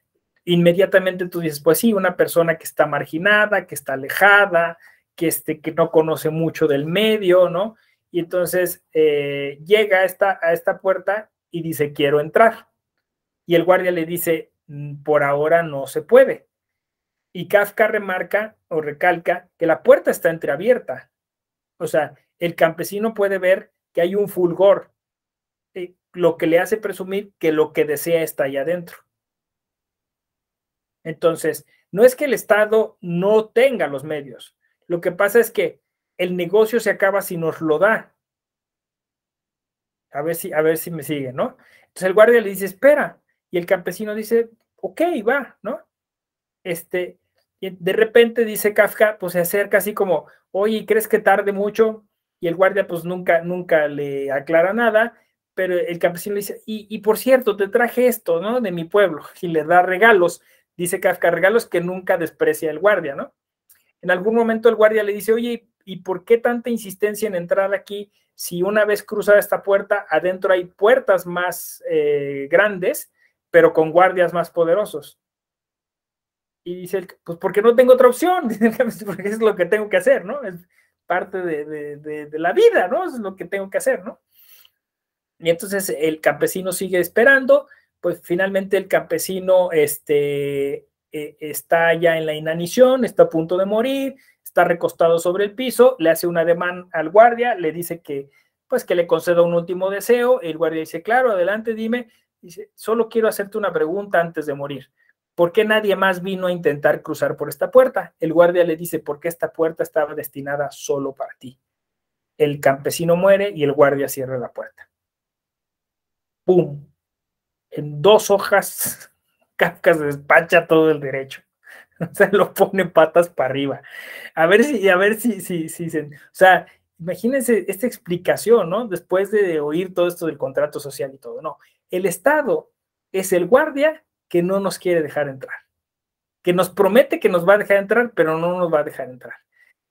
inmediatamente tú dices, pues sí, una persona que está marginada, que está alejada, que, este, que no conoce mucho del medio, ¿no? Y entonces eh, llega a esta, a esta puerta y dice, quiero entrar. Y el guardia le dice, mm, por ahora no se puede. Y Kafka remarca o recalca que la puerta está entreabierta. O sea, el campesino puede ver que hay un fulgor, eh, lo que le hace presumir que lo que desea está allá adentro. Entonces, no es que el Estado no tenga los medios. Lo que pasa es que el negocio se acaba si nos lo da. A ver si, a ver si me sigue, ¿no? Entonces el guardia le dice, espera. Y el campesino dice, ok, va, ¿no? Este, y de repente dice Kafka, pues se acerca así como, oye, ¿crees que tarde mucho? Y el guardia pues nunca, nunca le aclara nada, pero el campesino le dice, y, y por cierto, te traje esto, ¿no? De mi pueblo, y le da regalos, dice Kafka, regalos que nunca desprecia el guardia, ¿no? En algún momento el guardia le dice, oye, ¿y por qué tanta insistencia en entrar aquí si una vez cruzada esta puerta, adentro hay puertas más eh, grandes, pero con guardias más poderosos? Y dice, pues porque no tengo otra opción, porque es lo que tengo que hacer, ¿no? Es parte de, la vida, ¿no? Es lo que tengo que hacer, ¿no? Y entonces el campesino sigue esperando, pues finalmente el campesino este, eh, está ya en la inanición, está a punto de morir, está recostado sobre el piso, le hace un ademán al guardia, le dice que pues que le conceda un último deseo, el guardia dice, claro, adelante, dime, dice, solo quiero hacerte una pregunta antes de morir. ¿Por qué nadie más vino a intentar cruzar por esta puerta? El guardia le dice, porque esta puerta estaba destinada solo para ti. El campesino muere y el guardia cierra la puerta. ¡Pum! En dos hojas, Kafka se despacha todo el derecho. se lo pone patas para arriba. A ver si, a ver si, si, si, se, o sea, imagínense esta explicación, ¿no? Después de oír todo esto del contrato social y todo, no. El Estado es el guardia que no nos quiere dejar entrar, que nos promete que nos va a dejar entrar, pero no nos va a dejar entrar,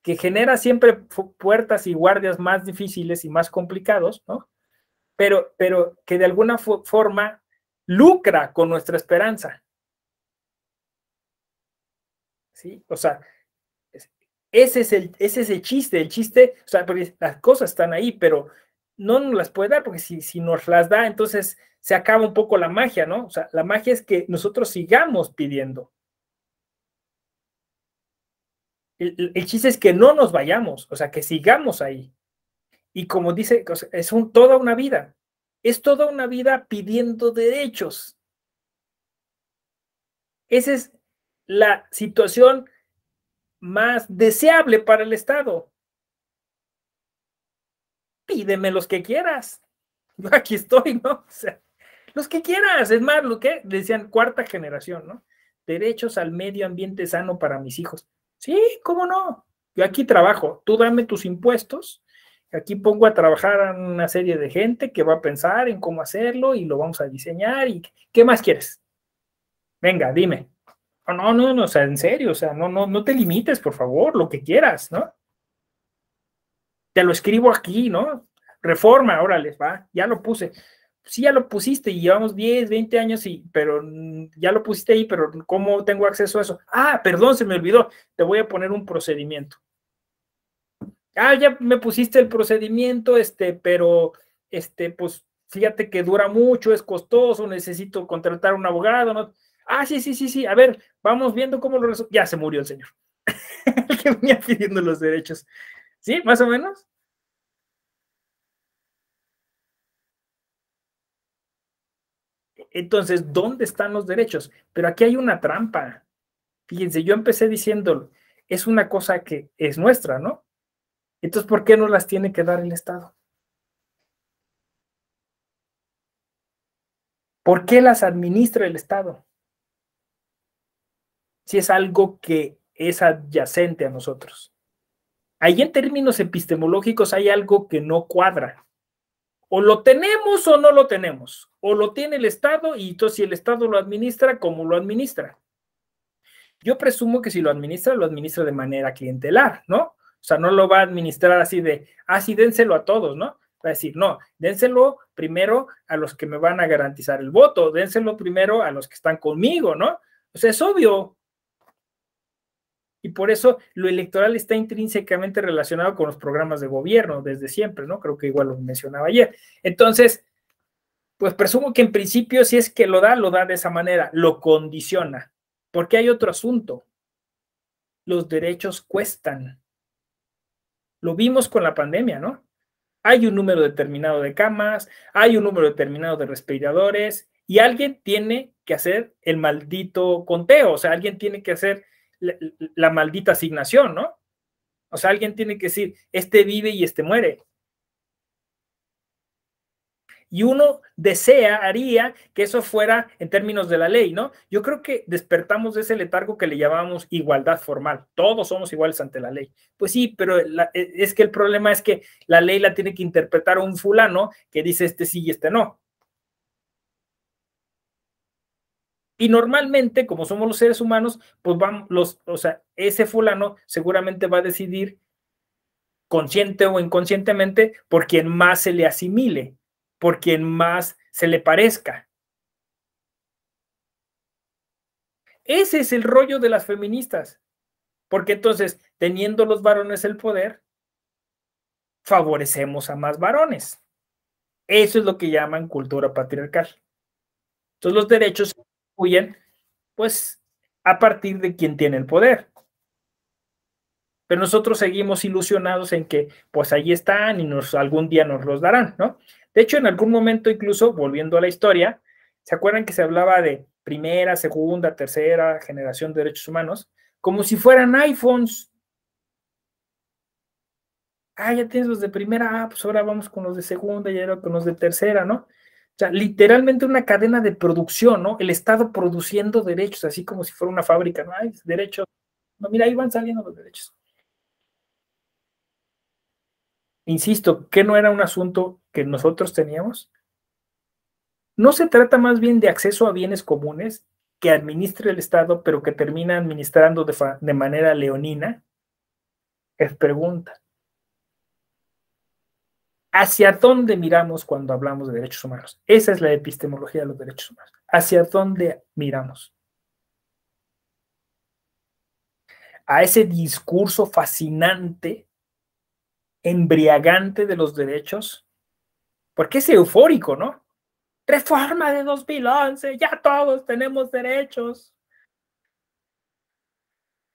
que genera siempre puertas y guardias más difíciles y más complicados, ¿no? Pero, pero que de alguna forma lucra con nuestra esperanza. ¿Sí? O sea, ese es el, ese es el chiste, el chiste, o sea, porque las cosas están ahí, pero no nos las puede dar, porque si, si nos las da, entonces se acaba un poco la magia, ¿no? O sea, la magia es que nosotros sigamos pidiendo. El, chiste es que no nos vayamos, o sea, que sigamos ahí. Y como dice, es un, toda una vida, es toda una vida pidiendo derechos. Ese es, la situación más deseable para el Estado. Pídeme los que quieras. Yo aquí estoy, ¿no? O sea, los que quieras. Es más, lo que decían cuarta generación, ¿no? Derechos al medio ambiente sano para mis hijos. Sí, ¿cómo no? Yo aquí trabajo. Tú dame tus impuestos. Aquí pongo a trabajar a una serie de gente que va a pensar en cómo hacerlo y lo vamos a diseñar. ¿Y qué más quieres? Venga, dime. No, no, no, o sea, en serio, o sea, no, no, no te limites, por favor, lo que quieras, ¿no? Te lo escribo aquí, ¿no? Reforma, órale, va, ya lo puse. Sí, ya lo pusiste y llevamos 10, 20 años, y, pero ya lo pusiste ahí, pero ¿cómo tengo acceso a eso? Ah, perdón, se me olvidó, te voy a poner un procedimiento. Ah, ya me pusiste el procedimiento, este, pero, este, pues, fíjate que dura mucho, es costoso, necesito contratar un abogado, ¿no? Ah, sí, sí, sí, sí. A ver, vamos viendo cómo lo resuelve. Ya se murió el señor. el que venía pidiendo los derechos. ¿Sí? Más o menos. Entonces, ¿dónde están los derechos? Pero aquí hay una trampa. Fíjense, yo empecé diciendo, es una cosa que es nuestra, ¿no? Entonces, ¿por qué no las tiene que dar el Estado? ¿Por qué las administra el Estado? Si es algo que es adyacente a nosotros. Ahí en términos epistemológicos hay algo que no cuadra. O lo tenemos o no lo tenemos. O lo tiene el Estado y entonces si el Estado lo administra, ¿cómo lo administra? Yo presumo que si lo administra, lo administra de manera clientelar, ¿no? O sea, no lo va a administrar así de, ah, dénselo a todos, ¿no? Va a decir, no, dénselo primero a los que me van a garantizar el voto, dénselo primero a los que están conmigo, ¿no? O sea, es obvio. Y por eso lo electoral está intrínsecamente relacionado con los programas de gobierno desde siempre, ¿no? Creo que igual lo mencionaba ayer. Entonces, pues presumo que en principio, si es que lo da, lo da de esa manera, lo condiciona. Porque hay otro asunto. Los derechos cuestan. Lo vimos con la pandemia, ¿no? Hay un número determinado de camas, hay un número determinado de respiradores y alguien tiene que hacer el maldito conteo, o sea, alguien tiene que hacer la, maldita asignación, ¿no? O sea, alguien tiene que decir, este vive y este muere y uno desea, haría que eso fuera en términos de la ley, ¿no? Yo creo que despertamos de ese letargo que le llamamos igualdad formal. Todos somos iguales ante la ley. Pues sí, pero e, es que el problema es que la ley la tiene que interpretar un fulano que dice este sí y este no. Y normalmente, como somos los seres humanos, pues vamos, los, o sea, ese fulano seguramente va a decidir consciente o inconscientemente por quien más se le asimile por quien más se le parezca. Ese es el rollo de las feministas, porque entonces, teniendo los varones el poder, favorecemos a más varones. Eso es lo que llaman cultura patriarcal. Entonces los derechos distribuyen, pues, a partir de quien tiene el poder. Pero nosotros seguimos ilusionados en que, pues, ahí están y nos, algún día nos los darán, ¿no? De hecho, en algún momento, incluso volviendo a la historia, ¿se acuerdan que se hablaba de primera, segunda, tercera generación de derechos humanos? Como si fueran iPhones. Ah, ya tienes los de primera, ah, pues ahora vamos con los de segunda y ahora con los de tercera, ¿no? O sea, literalmente una cadena de producción, ¿no? El Estado produciendo derechos, así como si fuera una fábrica, ¿no? Hay derechos. No, mira, ahí van saliendo los derechos. Insisto, que no era un asunto que nosotros teníamos. ¿No se trata más bien de acceso a bienes comunes que administre el Estado, pero que termina administrando de manera leonina? Es pregunta. ¿Hacia dónde miramos cuando hablamos de derechos humanos? Esa es la epistemología de los derechos humanos. ¿Hacia dónde miramos? A ese discurso fascinante embriagante de los derechos, porque es eufórico, ¿no? Reforma de 2011, ya todos tenemos derechos.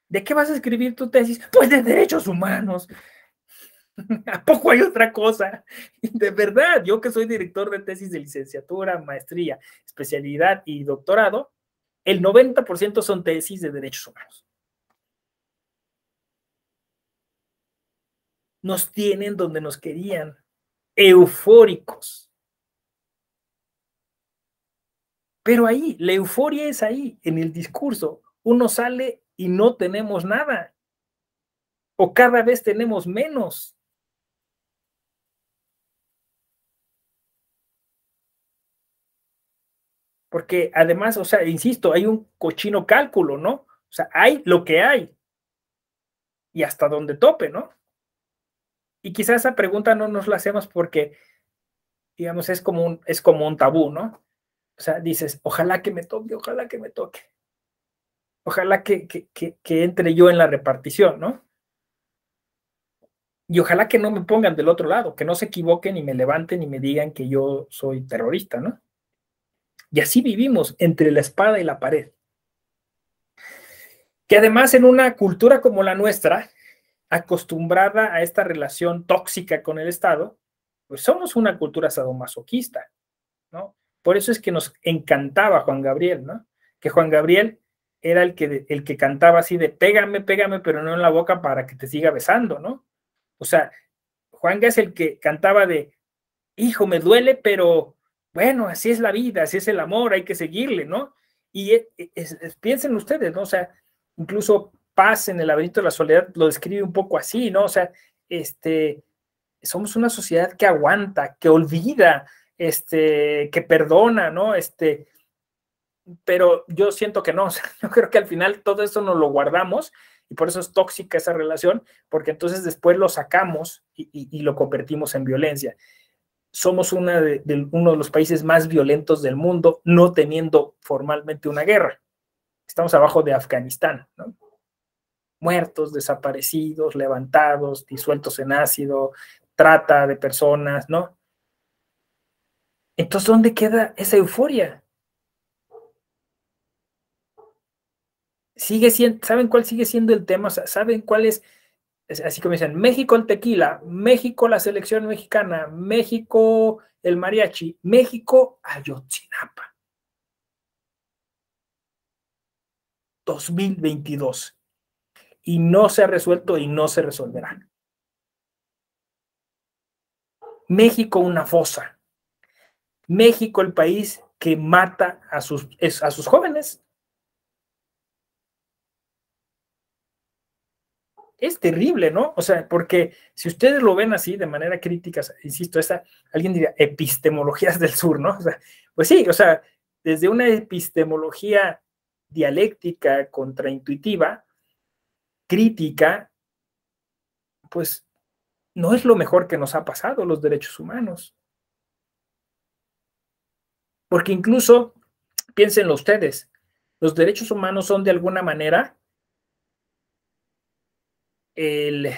¿De qué vas a escribir tu tesis? Pues de derechos humanos. ¿A poco hay otra cosa? De verdad, yo que soy director de tesis de licenciatura, maestría, especialidad y doctorado, el 90% son tesis de derechos humanos. nos tienen donde nos querían, eufóricos. Pero ahí, la euforia es ahí, en el discurso. Uno sale y no tenemos nada. O cada vez tenemos menos. Porque además, o sea, insisto, hay un cochino cálculo, ¿no? O sea, hay lo que hay. Y hasta donde tope, ¿no? Y quizás esa pregunta no nos la hacemos porque, digamos, es como un, es como un tabú, ¿no? O sea, dices, ojalá que me toque, ojalá que me toque. Ojalá que, que, que, entre yo en la repartición, ¿no? Y ojalá que no me pongan del otro lado, que no se equivoquen y me levanten y me digan que yo soy terrorista, ¿no? Y así vivimos entre la espada y la pared. que además en una cultura como la nuestra, acostumbrada a esta relación tóxica con el Estado, pues somos una cultura sadomasoquista, ¿no? Por eso es que nos encantaba Juan Gabriel, ¿no? Que Juan Gabriel era el que, el que cantaba así de pégame, pégame, pero no en la boca para que te siga besando, ¿no? O sea, Juan es el que cantaba de, hijo, me duele, pero bueno, así es la vida, así es el amor, hay que seguirle, ¿no? Y piensen ustedes, ¿no? O sea, incluso Paz en el laberinto de la soledad lo describe un poco así, ¿no? O sea, este, somos una sociedad que aguanta, que olvida, este, que perdona, ¿no? Este, pero yo siento que no, o sea, yo creo que al final todo eso nos lo guardamos y por eso es tóxica esa relación, porque entonces después lo sacamos y, lo convertimos en violencia. Somos de, uno de los países más violentos del mundo, no teniendo formalmente una guerra. Estamos abajo de Afganistán, ¿no? Muertos, desaparecidos, levantados, disueltos en ácido, trata de personas, ¿no? Entonces, ¿dónde queda esa euforia? sigue siendo, ¿saben cuál sigue siendo el tema? ¿Saben cuál es? Así dicen, México el tequila, México la selección mexicana, México el mariachi, México Ayotzinapa. 2022. Y no se ha resuelto y no se resolverá. México una fosa. México el país que mata a sus, a sus jóvenes, es terrible, ¿no? O sea, porque si ustedes lo ven así de manera crítica, insisto, esa, alguien diría epistemologías del sur, ¿no? O sea, pues sí, o sea, desde una epistemología dialéctica, contraintuitiva, crítica, pues no es lo mejor que nos ha pasado los derechos humanos. Porque incluso, piénsenlo ustedes, los derechos humanos son de alguna manera el,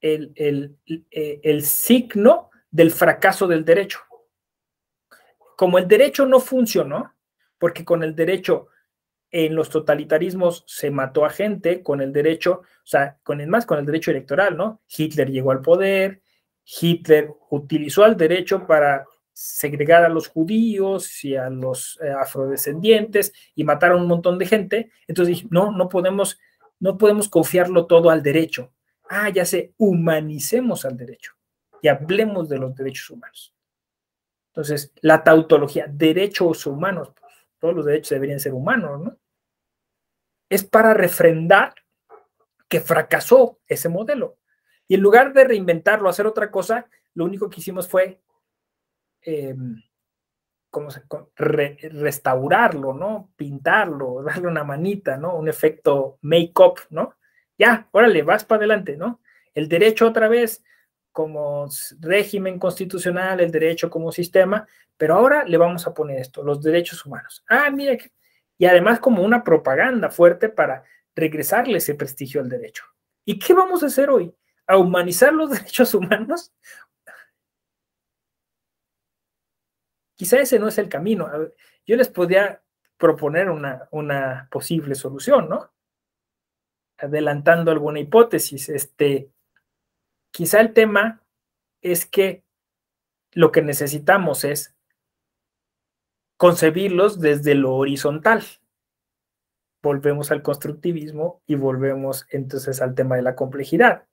el, eh, el, signo del fracaso del derecho. Como el derecho no funcionó, porque con el derecho en los totalitarismos se mató a gente, con el derecho, o sea, con el más, con el derecho electoral, ¿no? Hitler llegó al poder, Hitler utilizó el derecho para segregar a los judíos y a los eh, afrodescendientes y matar a un montón de gente. Entonces no, no podemos no podemos confiarlo todo al derecho. Ah, ya sé, humanicemos al derecho y hablemos de los derechos humanos. Entonces, la tautología, derechos humanos, pues, todos los derechos deberían ser humanos, ¿no? Es para refrendar que fracasó ese modelo. Y en lugar de reinventarlo, hacer otra cosa, lo único que hicimos fue em, ¿cómo se, restaurarlo, ¿no? Pintarlo, darle una manita, ¿no? Un efecto make-up, ¿no? Ya, órale, vas para adelante, ¿no? El derecho otra vez como régimen constitucional, el derecho como sistema, pero ahora le vamos a poner esto, los derechos humanos. Ah, mira, y además como una propaganda fuerte para regresarle ese prestigio al derecho. ¿Y qué vamos a hacer hoy? ¿A humanizar los derechos humanos? Quizá ese no es el camino. Yo les podría proponer una, una posible solución, ¿no? Adelantando alguna hipótesis. Este, quizá el tema es que lo que necesitamos es concebirlos desde lo horizontal. Volvemos al constructivismo y volvemos entonces al tema de la complejidad.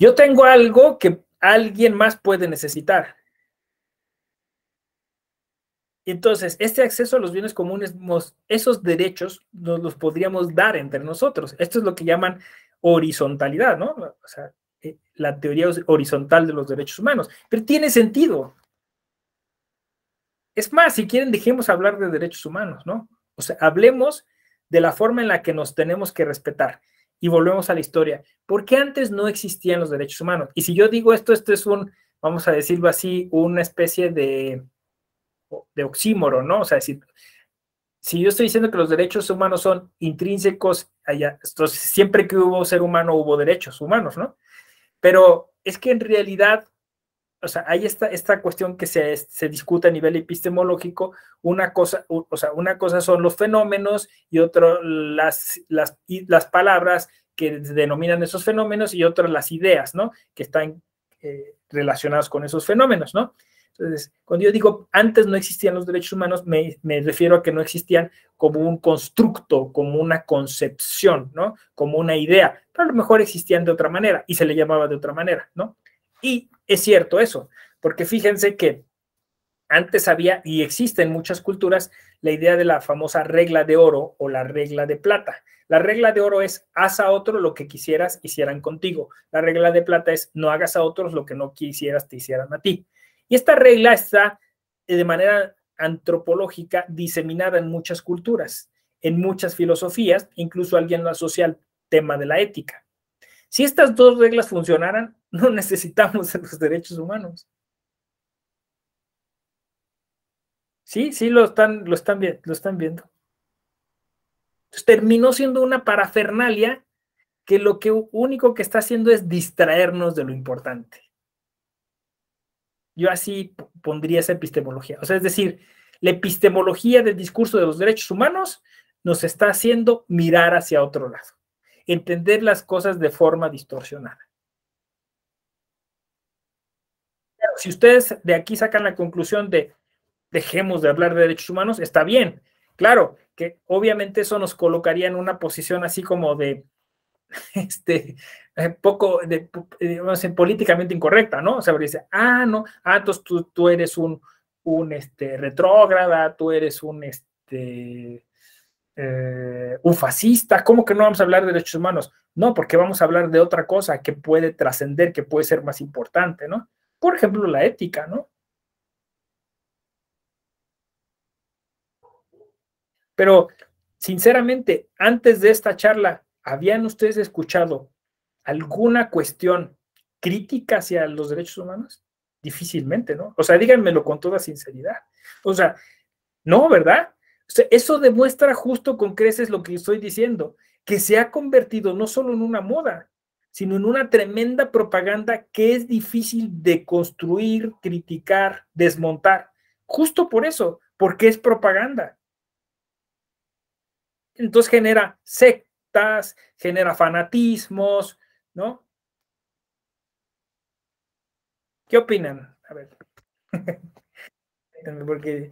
Yo tengo algo que alguien más puede necesitar. Entonces, este acceso a los bienes comunes, esos derechos nos los podríamos dar entre nosotros. Esto es lo que llaman horizontalidad, ¿no? O sea, eh, la teoría horizontal de los derechos humanos. Pero tiene sentido. Es más, si quieren, dejemos hablar de derechos humanos, ¿no? O sea, hablemos de la forma en la que nos tenemos que respetar. Y volvemos a la historia. ¿Por qué antes no existían los derechos humanos? Y si yo digo esto, esto es un, vamos a decirlo así, una especie de de oxímoro, ¿no? O sea, si, si yo estoy diciendo que los derechos humanos son intrínsecos allá, entonces siempre que hubo ser humano hubo derechos humanos, ¿no? Pero es que en realidad o sea, hay esta, esta cuestión que se, se, discute a nivel epistemológico, una cosa, o sea, una cosa son los fenómenos y otra las, las, las palabras que denominan esos fenómenos y otras las ideas, ¿no? Que están eh, relacionadas con esos fenómenos, ¿no? Entonces, cuando yo digo antes no existían los derechos humanos, me, refiero a que no existían como un constructo, como una concepción, ¿no? Como una idea, pero a lo mejor existían de otra manera y se le llamaba de otra manera, ¿no? Y es cierto eso, porque fíjense que antes había y existe en muchas culturas la idea de la famosa regla de oro o la regla de plata. La regla de oro es haz a otro lo que quisieras hicieran contigo. La regla de plata es no hagas a otros lo que no quisieras te hicieran a ti. Y esta regla está eh, de manera antropológica diseminada en muchas culturas, en muchas filosofías, incluso alguien lo asocia al tema de la ética. Si estas dos reglas funcionaran, no necesitamos los derechos humanos. Sí, sí, lo están, lo están, lo están viendo. Entonces, terminó siendo una parafernalia que lo que único que está haciendo es distraernos de lo importante. Yo así pondría esa epistemología. O sea, es decir, la epistemología del discurso de los derechos humanos nos está haciendo mirar hacia otro lado entender las cosas de forma distorsionada. Si ustedes de aquí sacan la conclusión de dejemos de hablar de derechos humanos, está bien. Claro, que obviamente eso nos colocaría en una posición así como de, este, eh, poco, de, digamos, políticamente incorrecta, ¿no? O sea, dice, ah, no, ah, entonces tú, tú eres un, un, este, retrógrada, tú eres un, este, eh, un fascista, ¿cómo que no vamos a hablar de derechos humanos? No, porque vamos a hablar de otra cosa que puede trascender, que puede ser más importante, ¿no? Por ejemplo, la ética, ¿no? Pero, sinceramente, antes de esta charla, ¿habían ustedes escuchado alguna cuestión crítica hacia los derechos humanos? Difícilmente, ¿no? O sea, díganmelo con toda sinceridad. O sea, no, ¿verdad? eso demuestra justo con creces lo que estoy diciendo, que se ha convertido no solo en una moda, sino en una tremenda propaganda que es difícil de construir, criticar, desmontar. Justo por eso, porque es propaganda. Entonces genera sectas, genera fanatismos, ¿no? ¿Qué opinan? A ver. porque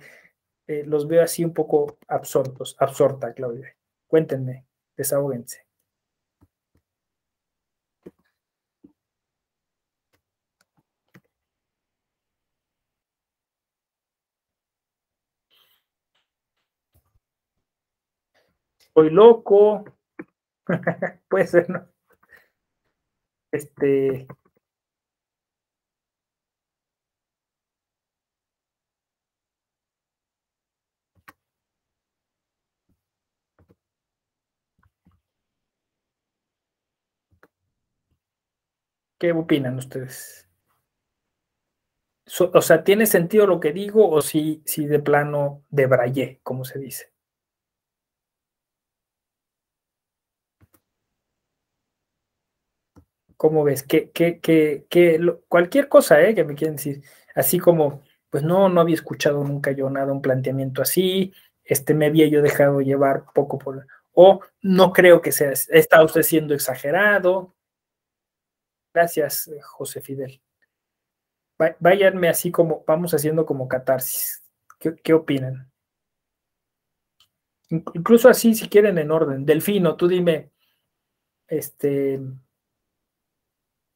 eh, los veo así un poco absortos, absorta, Claudia. Cuéntenme, desahóguense. Estoy loco. Puede ser, ¿no? Este, ¿Qué opinan ustedes? o sea, ¿tiene sentido lo que digo o si, si de plano debrayé, como se dice? ¿Cómo ves? ¿Qué, qué, qué, cualquier cosa eh, que me quieran decir, así como, pues no, no había escuchado nunca yo nada, un planteamiento así, este, me había yo dejado llevar poco por, o no creo que sea, está usted siendo exagerado, Gracias, eh, José Fidel. Váyanme así como, vamos haciendo como catarsis. ¿Qué, opinan? Incluso así, si quieren, en orden. Delfino, tú dime, este,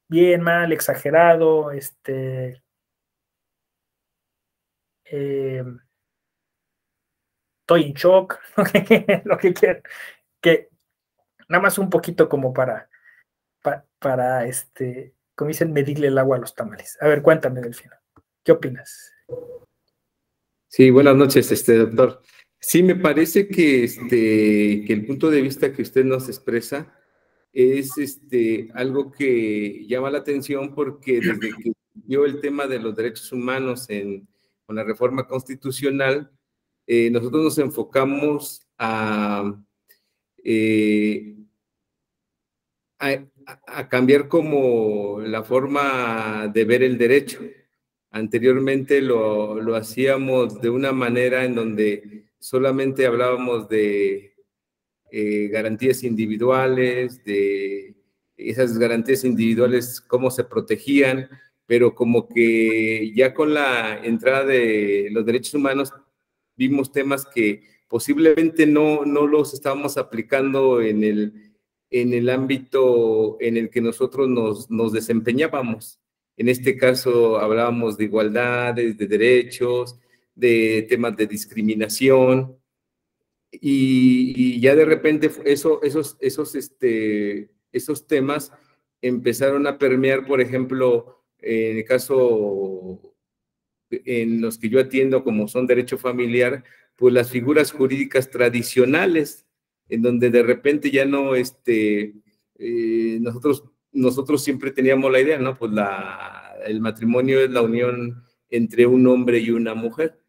bien, mal, exagerado, este, eh, estoy en shock, lo que quieran, que nada más un poquito como para para, este, como dicen, medirle el agua a los tamales. A ver, cuéntame, Delfino, ¿qué opinas? Sí, buenas noches, este doctor. Sí, me parece que, este, que el punto de vista que usted nos expresa es este, algo que llama la atención porque desde que dio el tema de los derechos humanos en, con la reforma constitucional, eh, nosotros nos enfocamos a, eh, a, cambiar como la forma de ver el derecho. Anteriormente lo, lo hacíamos de una manera en donde solamente hablábamos de eh, garantías individuales, de esas garantías individuales, cómo se protegían, pero como que ya con la entrada de los derechos humanos vimos temas que posiblemente no, no los estábamos aplicando en el, en el ámbito en el que nosotros nos, nos desempeñábamos. En este caso hablábamos de igualdades, de derechos, de temas de discriminación, y, ya de repente eso, esos, esos, este, esos temas empezaron a permear, por ejemplo, en el caso en los que yo atiendo, como son derecho familiar, pues las figuras jurídicas tradicionales, en donde de repente ya no, este, eh, nosotros, nosotros siempre teníamos la idea, ¿no? Pues la, el matrimonio es la unión entre un hombre y una mujer.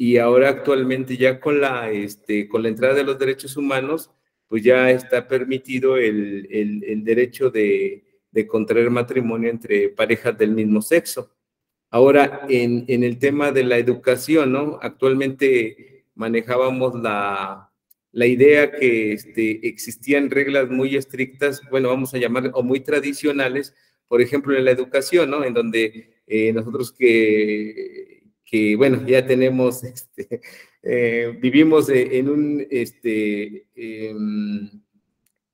Y ahora actualmente ya con la, este, con la entrada de los derechos humanos, pues ya está permitido el, el, el derecho de, de contraer matrimonio entre parejas del mismo sexo. Ahora, en, en, el tema de la educación, ¿no? Actualmente manejábamos la, la idea que este, existían reglas muy estrictas, bueno, vamos a llamar, o muy tradicionales, por ejemplo, en la educación, ¿no? En donde eh, nosotros que, que, bueno, ya tenemos, este, eh, vivimos en un, este, em,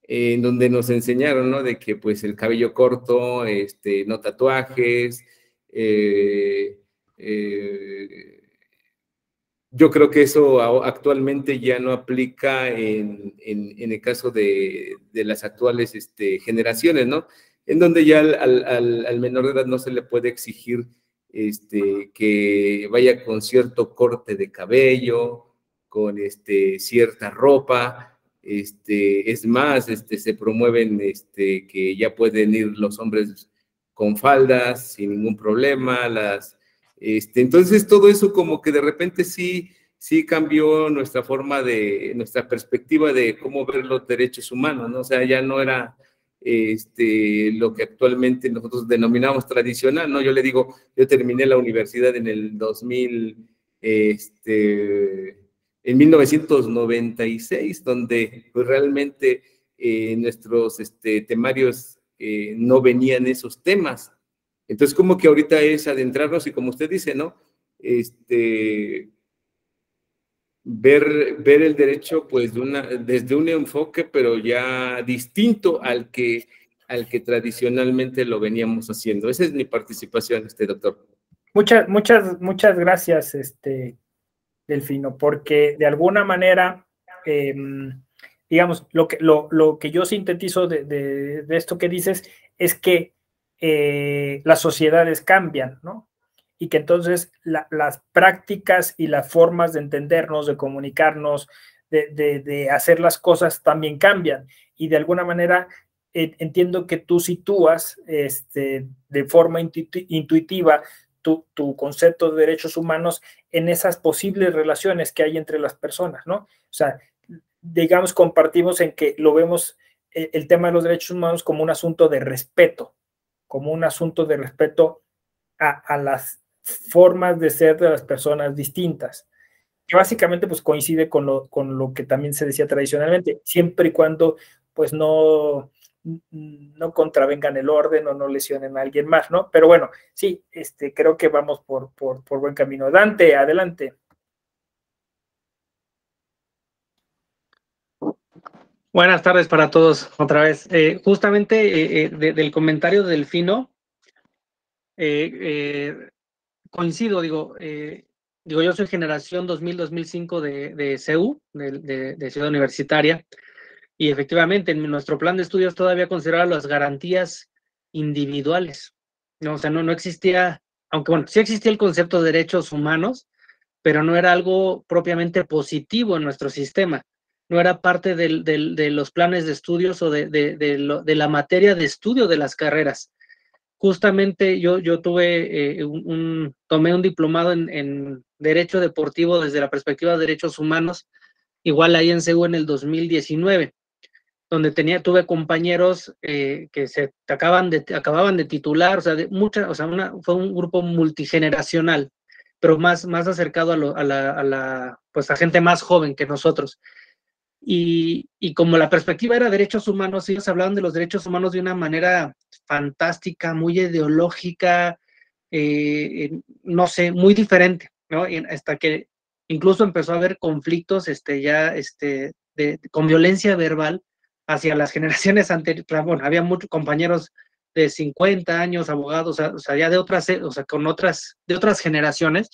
en donde nos enseñaron, ¿no? De que pues el cabello corto, este, no tatuajes, eh, eh, yo creo que eso actualmente ya no aplica en, en, el caso de, de, las actuales este, generaciones, ¿no? En donde ya al, al, menor de edad no se le puede exigir este, que vaya con cierto corte de cabello, con este, cierta ropa, este, es más, este, se promueven este, que ya pueden ir los hombres con faldas sin ningún problema, las, este, entonces todo eso como que de repente sí, sí cambió nuestra forma de, nuestra perspectiva de cómo ver los derechos humanos, ¿no? O sea, ya no era este, lo que actualmente nosotros denominamos tradicional, ¿no? Yo le digo, yo terminé la universidad en el 2000, este, en 1996, donde pues, realmente eh, nuestros este, temarios eh, no venían esos temas. Entonces, como que ahorita es adentrarnos y como usted dice, ¿no? Este, ver, ver el derecho pues de una, desde un enfoque, pero ya distinto al que, al que tradicionalmente lo veníamos haciendo. Esa es mi participación, este doctor. Muchas, muchas, muchas gracias, este, Delfino, porque de alguna manera, em, digamos, lo que, lo, que yo sintetizo de, esto que dices es que eh, las sociedades cambian, ¿no? Y que entonces las prácticas y las formas de entendernos, de comunicarnos, de, hacer las cosas también cambian. Y de alguna manera entiendo que tú sitúas este, de forma intuitiva tu, concepto de derechos humanos en esas posibles relaciones que hay entre las personas, ¿no? O sea, digamos, compartimos en que lo vemos eh, el tema de los derechos humanos como un asunto de respeto, como un asunto de respeto a, las formas de ser de las personas distintas, que básicamente pues coincide con lo, con lo que también se decía tradicionalmente, siempre y cuando pues no, no contravengan el orden o no lesionen a alguien más, ¿no? Pero bueno, sí, este, creo que vamos por, por, buen camino. Dante, adelante. Buenas tardes para todos otra vez. Eh, justamente eh, eh, del comentario del Fino, coincido, digo, digo, yo soy generación 2000-2005 de, de CEU, de Ciudad Universitaria, y efectivamente, en nuestro plan de estudios todavía consideraba las garantías individuales. ¿no? O sea, no, no existía, aunque bueno, sí existía el concepto de derechos humanos, pero no era algo propiamente positivo en nuestro sistema. No era parte del, de los planes de estudios o de, de, de, la materia de estudio de las carreras. Justamente yo, yo tuve eh, un, tomé un diplomado en, Derecho Deportivo desde la perspectiva de derechos humanos, igual ahí en CEU en el 2019 donde tenía, tuve compañeros eh, que se acaban de, acababan de titular, o sea, de mucha, o sea una, fue un grupo multigeneracional, pero más, más acercado a, la, a, la, pues a gente más joven que nosotros. Y, y, como la perspectiva era derechos humanos, ellos hablaban de los derechos humanos de una manera fantástica, muy ideológica, eh, no sé, muy diferente, ¿no? hasta que incluso empezó a haber conflictos este, ya este, de, con violencia verbal hacia las generaciones anteriores. Bueno, había muchos compañeros de 50 años, abogados, o sea, ya de otras, o sea, con otras, de otras generaciones,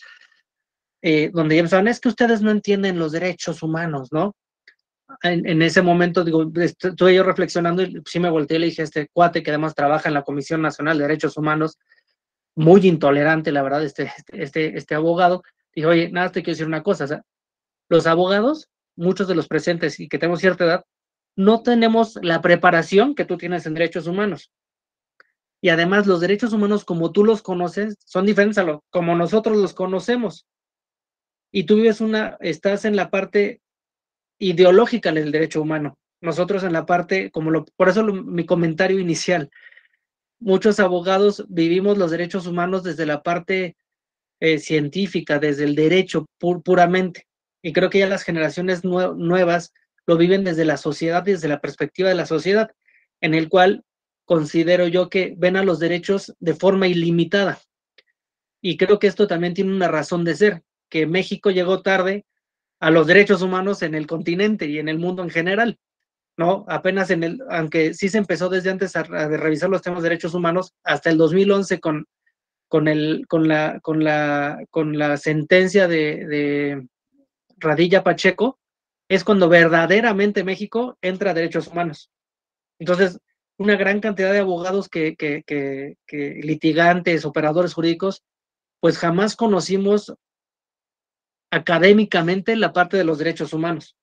eh, donde ya pensaban, es que ustedes no entienden los derechos humanos, ¿no? En, ese momento, digo, estuve yo reflexionando y sí me volteé y le dije a este cuate que además trabaja en la Comisión Nacional de Derechos Humanos, muy intolerante, la verdad, este, este, este abogado, dijo, oye, nada, te quiero decir una cosa, los abogados, muchos de los presentes y que tenemos cierta edad, no tenemos la preparación que tú tienes en derechos humanos. Y además los derechos humanos como tú los conoces son diferentes a lo como nosotros los conocemos. Y tú vives una, estás en la parte ideológica del derecho humano. Nosotros en la parte, como lo, por eso mi comentario inicial, muchos abogados vivimos los derechos humanos desde la parte eh, científica, desde el derecho puramente. Y creo que ya las generaciones nuevas lo viven desde la sociedad, desde la perspectiva de la sociedad, en el cual considero yo que ven a los derechos de forma ilimitada. Y creo que esto también tiene una razón de ser, que México llegó tarde a los derechos humanos en el continente y en el mundo en general. ¿no? Apenas en el, aunque sí se empezó desde antes a, revisar los temas de derechos humanos, hasta el 2011 con, con, el, con, la, con, la, con la sentencia de, de Radilla Pacheco, es cuando verdaderamente México entra a derechos humanos. Entonces, una gran cantidad de abogados que, que, que, que litigantes, operadores jurídicos, pues jamás conocimos académicamente la parte de los derechos humanos.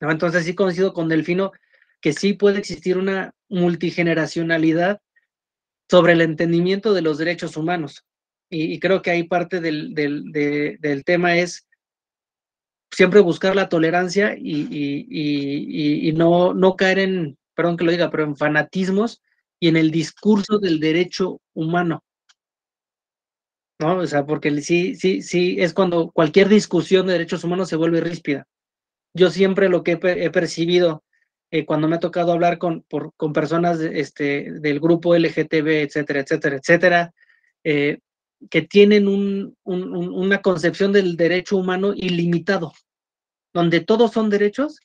Entonces sí coincido con Delfino que sí puede existir una multigeneracionalidad sobre el entendimiento de los derechos humanos. Y, creo que ahí parte del, del, tema es siempre buscar la tolerancia y, y, y, no, no caer en, perdón que lo diga, pero en fanatismos y en el discurso del derecho humano. ¿No? O sea, porque sí, sí, sí, es cuando cualquier discusión de derechos humanos se vuelve ríspida yo siempre lo que he, percibido eh, cuando me ha tocado hablar con, por, con personas este, del grupo LGTB, etcétera, etcétera, etcétera, eh, que tienen un, una concepción del derecho humano ilimitado, donde todos son derechos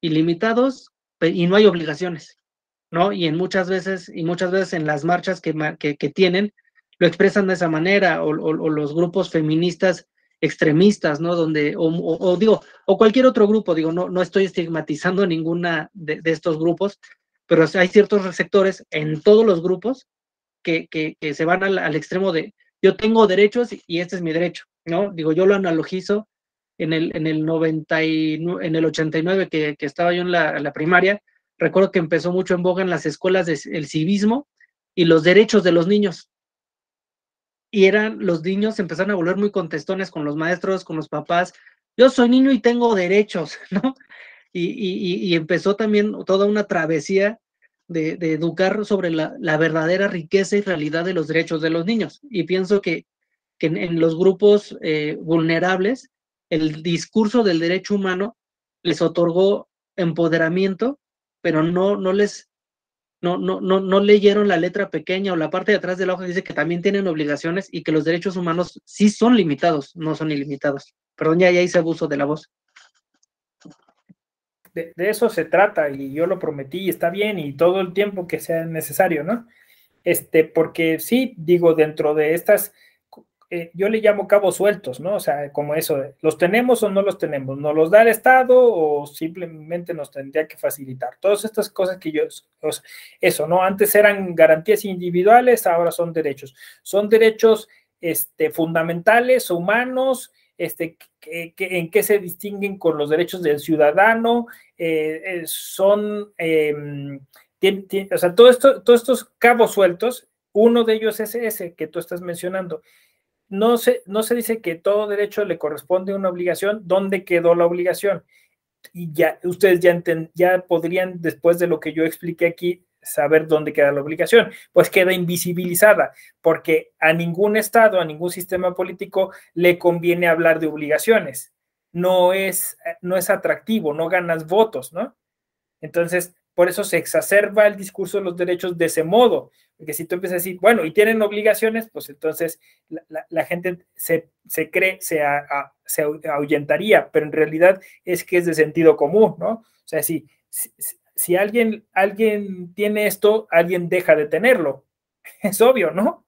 ilimitados y no hay obligaciones, ¿no? Y en muchas veces, y muchas veces en las marchas que, que, que tienen, lo expresan de esa manera, o, o los grupos feministas extremistas, ¿no? Donde, o, digo, o cualquier otro grupo, digo, no, no estoy estigmatizando ninguna de, estos grupos, pero hay ciertos sectores en todos los grupos que, que, se van al, extremo de yo tengo derechos y este es mi derecho, ¿no? Digo, yo lo analogizo en el, en el 90 y, en el 89 que, que estaba yo en la, la, primaria, recuerdo que empezó mucho en boga en las escuelas el civismo y los derechos de los niños, y eran los niños empezaron a volver muy contestones con los maestros, con los papás. Yo soy niño y tengo derechos, ¿no? Y, empezó también toda una travesía de, educar sobre la, verdadera riqueza y realidad de los derechos de los niños. Y pienso que, en, los grupos eh, vulnerables, el discurso del derecho humano les otorgó empoderamiento, pero no, no les no, no, no, no leyeron la letra pequeña o la parte de atrás de la hoja que dice que también tienen obligaciones y que los derechos humanos sí son limitados, no son ilimitados. Perdón, ya, ya hice abuso de la voz. De, eso se trata y yo lo prometí y está bien y todo el tiempo que sea necesario, ¿no? Este, porque sí, digo, dentro de estas eh, yo le llamo cabos sueltos, ¿no? O sea, como eso, ¿los tenemos o no los tenemos? ¿Nos los da el Estado o simplemente nos tendría que facilitar? Todas estas cosas que yo, eso, ¿no? Antes eran garantías individuales, ahora son derechos. Son derechos este, fundamentales, humanos, este, en qué se distinguen con los derechos del ciudadano, eh, eh, son, em, o sea, todo esto, todos estos cabos sueltos, uno de ellos es ese que tú estás mencionando no se, no se dice que todo derecho le corresponde una obligación. ¿Dónde quedó la obligación? y ya ustedes ya, ya podrían, después de lo que yo expliqué aquí, saber dónde queda la obligación. Pues queda invisibilizada, porque a ningún Estado, a ningún sistema político le conviene hablar de obligaciones. No es, no es atractivo, no ganas votos, ¿no? Entonces, por eso se exacerba el discurso de los derechos de ese modo, porque si tú empiezas a decir, bueno, y tienen obligaciones, pues entonces la, gente se, cree, se, se ahuyentaría, pero en realidad es que es de sentido común, ¿no? O sea, si, si, alguien, alguien tiene esto, alguien deja de tenerlo. Es obvio, ¿no?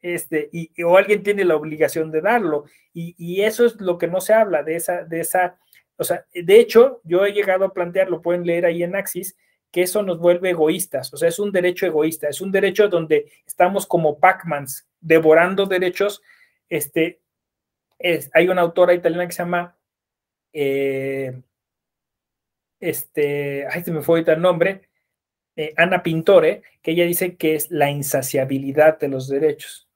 Este, y, o alguien tiene la obligación de darlo. Y, y, eso es lo que no se habla de esa, de esa, o sea, de hecho, yo he llegado a plantear, lo pueden leer ahí en Axis, que eso nos vuelve egoístas, o sea, es un derecho egoísta, es un derecho donde estamos como Pac-Mans devorando derechos. Este, es, hay una autora italiana que se llama, eh, este, ay, se me fue ahorita el nombre, eh, Ana Pintore, que ella dice que es la insaciabilidad de los derechos.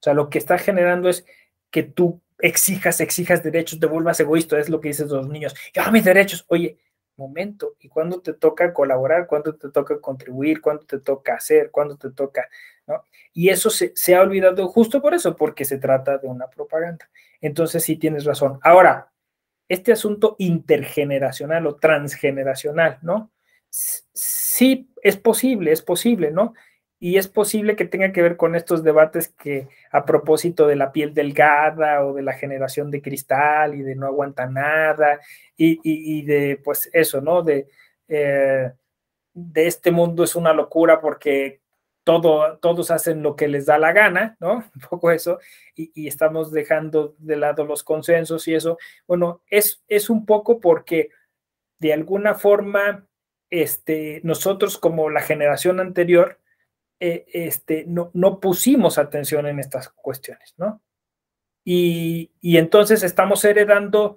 O sea, lo que está generando es que tú exijas, exijas derechos, te vuelvas egoísta, es lo que dicen los niños. Ya, mis derechos, oye, momento y cuándo te toca colaborar, cuándo te toca contribuir, cuándo te toca hacer, cuándo te toca, ¿no? Y eso se, ha olvidado justo por eso, porque se trata de una propaganda. Entonces sí tienes razón. Ahora, este asunto intergeneracional o transgeneracional, ¿no? Sí, es posible, es posible, ¿no? Y es posible que tenga que ver con estos debates que a propósito de la piel delgada o de la generación de cristal y de no aguanta nada y, de pues eso, ¿no? De, eh, de este mundo es una locura porque todo, todos hacen lo que les da la gana, ¿no? Un poco eso, y, estamos dejando de lado los consensos y eso. Bueno, es, es un poco porque de alguna forma, este, nosotros como la generación anterior, eh, este, no, no, pusimos atención en estas cuestiones, ¿no? Y, entonces estamos heredando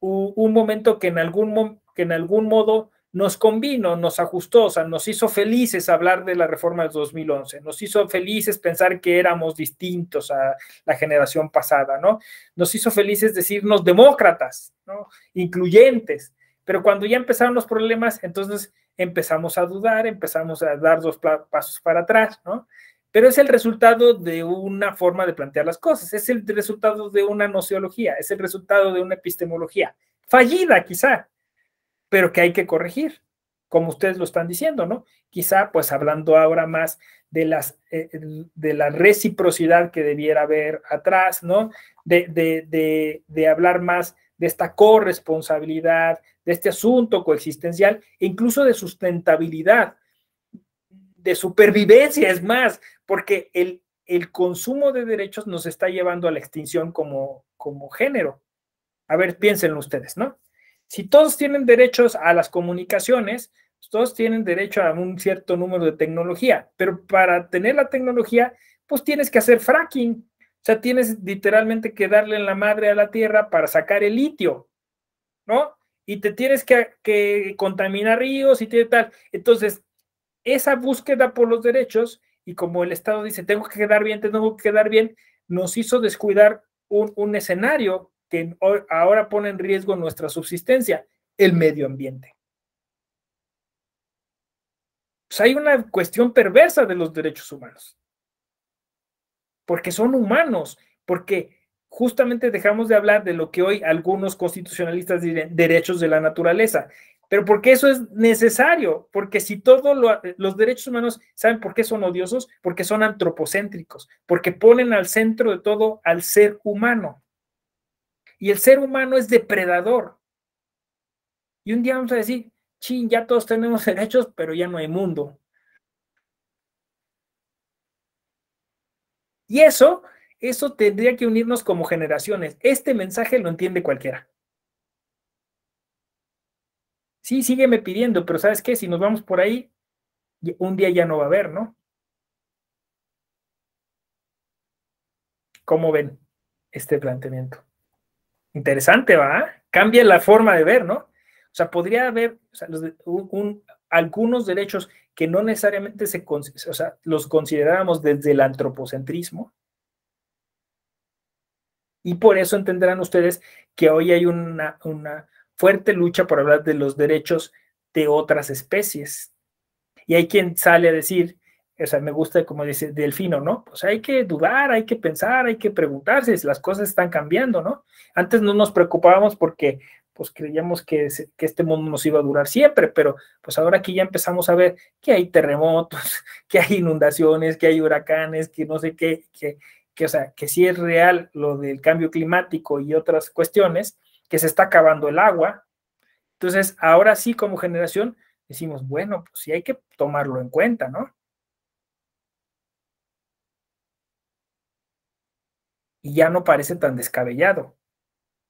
un, momento que en, algún, que en algún modo nos convino, nos ajustó, o sea, nos hizo felices hablar de la reforma del 2011, nos hizo felices pensar que éramos distintos a la generación pasada, ¿no? Nos hizo felices decirnos demócratas, ¿no? Incluyentes, pero cuando ya empezaron los problemas, entonces empezamos a dudar, empezamos a dar dos pasos para atrás, ¿no? Pero es el resultado de una forma de plantear las cosas, es el resultado de una nociología, es el resultado de una epistemología fallida quizá, pero que hay que corregir, como ustedes lo están diciendo, ¿no? Quizá pues hablando ahora más de, las, eh, de la reciprocidad que debiera haber atrás, ¿no? De, de, de, de hablar más de esta corresponsabilidad, de este asunto coexistencial e incluso de sustentabilidad, de supervivencia, es más, porque el, el consumo de derechos nos está llevando a la extinción como, como género. A ver, piénsenlo ustedes, ¿no? Si todos tienen derechos a las comunicaciones, pues todos tienen derecho a un cierto número de tecnología, pero para tener la tecnología, pues tienes que hacer fracking, o sea, tienes literalmente que darle en la madre a la tierra para sacar el litio, ¿no? Y te tienes que, contaminar ríos y tiene tal. Entonces, esa búsqueda por los derechos, y como el Estado dice, tengo que quedar bien, tengo que quedar bien, nos hizo descuidar un, un escenario que ahora pone en riesgo nuestra subsistencia, el medio ambiente. Hay una cuestión perversa de los derechos humanos porque son humanos, porque justamente dejamos de hablar de lo que hoy algunos constitucionalistas dicen derechos de la naturaleza, pero porque eso es necesario, porque si todos los derechos humanos, ¿saben por qué son odiosos? Porque son antropocéntricos, porque ponen al centro de todo al ser humano. Y el ser humano es depredador. Y un día vamos a decir, chin, ya todos tenemos derechos, pero ya no hay mundo. Y eso, eso tendría que unirnos como generaciones. Este mensaje lo entiende cualquiera. Sí, sígueme pidiendo, pero ¿sabes qué? Si nos vamos por ahí, un día ya no va a haber, ¿no? ¿Cómo ven este planteamiento? Interesante, ¿va? Cambia la forma de ver, ¿no? O sea, podría haber algunos derechos que no necesariamente se, o sea, los consideramos desde el antropocentrismo. Y por eso entenderán ustedes que hoy hay una, una, fuerte lucha por hablar de los derechos de otras especies. Y hay quien sale a decir, o sea, me gusta como dice Delfino, ¿no? Pues hay que dudar, hay que pensar, hay que preguntarse si las cosas están cambiando, ¿no? Antes no nos preocupábamos porque pues creíamos que, que, este mundo nos iba a durar siempre, pero pues ahora que ya empezamos a ver que hay terremotos, que hay inundaciones, que hay huracanes, que no sé qué, que, que o sea, que sí es real lo del cambio climático y otras cuestiones, que se está acabando el agua. Entonces, ahora sí como generación decimos, bueno, pues sí hay que tomarlo en cuenta, ¿no? Y ya no parece tan descabellado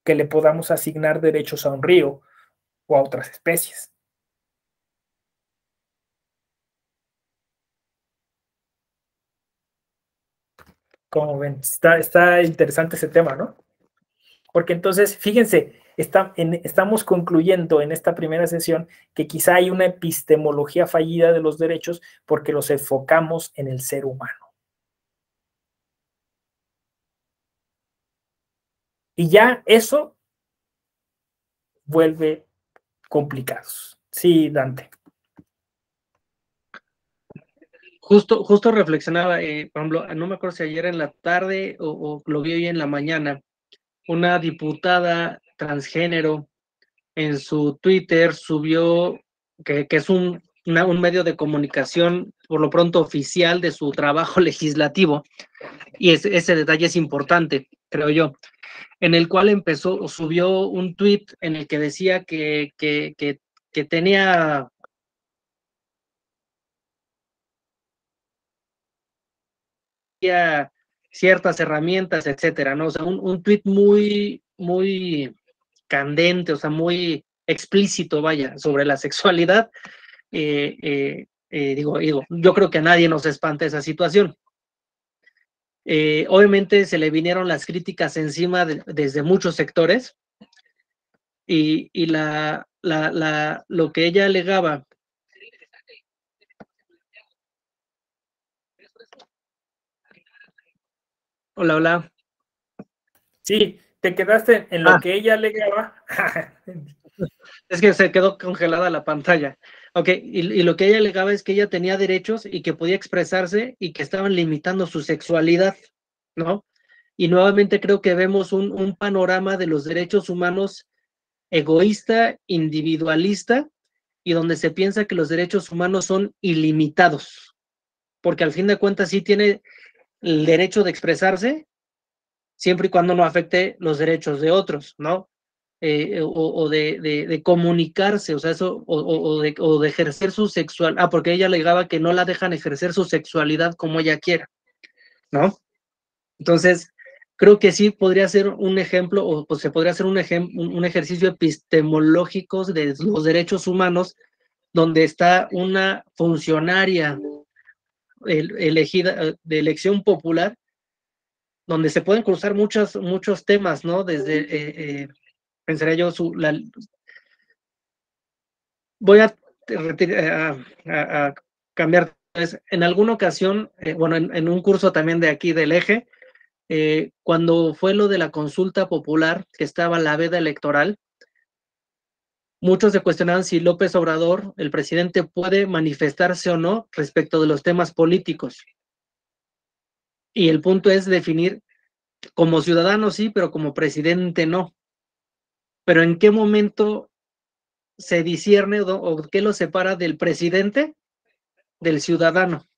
que le podamos asignar derechos a un río o a otras especies. Como ven, está, está interesante ese tema, ¿no? Porque entonces, fíjense, estamos concluyendo en esta primera sesión que quizá hay una epistemología fallida de los derechos porque los enfocamos en el ser humano. Y ya eso vuelve complicados. Sí, Dante. Justo, justo reflexionaba, eh, por ejemplo, no me acuerdo si ayer en la tarde o, lo vi hoy en la mañana, una diputada transgénero en su Twitter subió que, es un, un medio de comunicación, por lo pronto oficial de su trabajo legislativo, y ese detalle es importante, creo yo en el cual empezó, subió un tweet en el que decía que, que, que, tenía ciertas herramientas, etcétera, ¿no? O sea, un, un tweet muy, muy candente, o sea, muy explícito, vaya, sobre la sexualidad. Eh, eh, eh, digo, digo, yo creo que a nadie nos espanta esa situación. Obviamente se le vinieron las críticas encima desde muchos sectores y, la, la, lo que ella alegaba Hola, hola. Sí, te quedaste en lo ah. que ella alegaba. es que se quedó congelada la pantalla. Ok, y, lo que ella alegaba es que ella tenía derechos y que podía expresarse y que estaban limitando su sexualidad, ¿no? Y nuevamente creo que vemos un, un panorama de los derechos humanos egoísta, individualista, y donde se piensa que los derechos humanos son ilimitados, porque al fin de cuentas sí tiene el derecho de expresarse, siempre y cuando no afecte los derechos de otros, ¿no? Eh, o, de, comunicarse, o sea, eso, o, de, ejercer su sexual, ah, porque ella alegaba que no la dejan ejercer su sexualidad como ella quiera, ¿no? Entonces, creo que sí podría ser un ejemplo, o pues, se podría hacer un, un ejercicio epistemológico de los derechos humanos, donde está una funcionaria elegida de elección popular, donde se pueden cruzar muchos, muchos temas, ¿no? Desde eh, eh, pensaría yo, su, la, voy a, a, cambiar. En alguna ocasión, eh, bueno, en, un curso también de aquí del eje, eh, cuando fue lo de la consulta popular, que estaba la veda electoral, muchos se cuestionaban si López Obrador, el presidente, puede manifestarse o no respecto de los temas políticos. Y el punto es definir como ciudadano sí, pero como presidente no pero ¿en qué momento se discierne o, qué lo separa del presidente del ciudadano?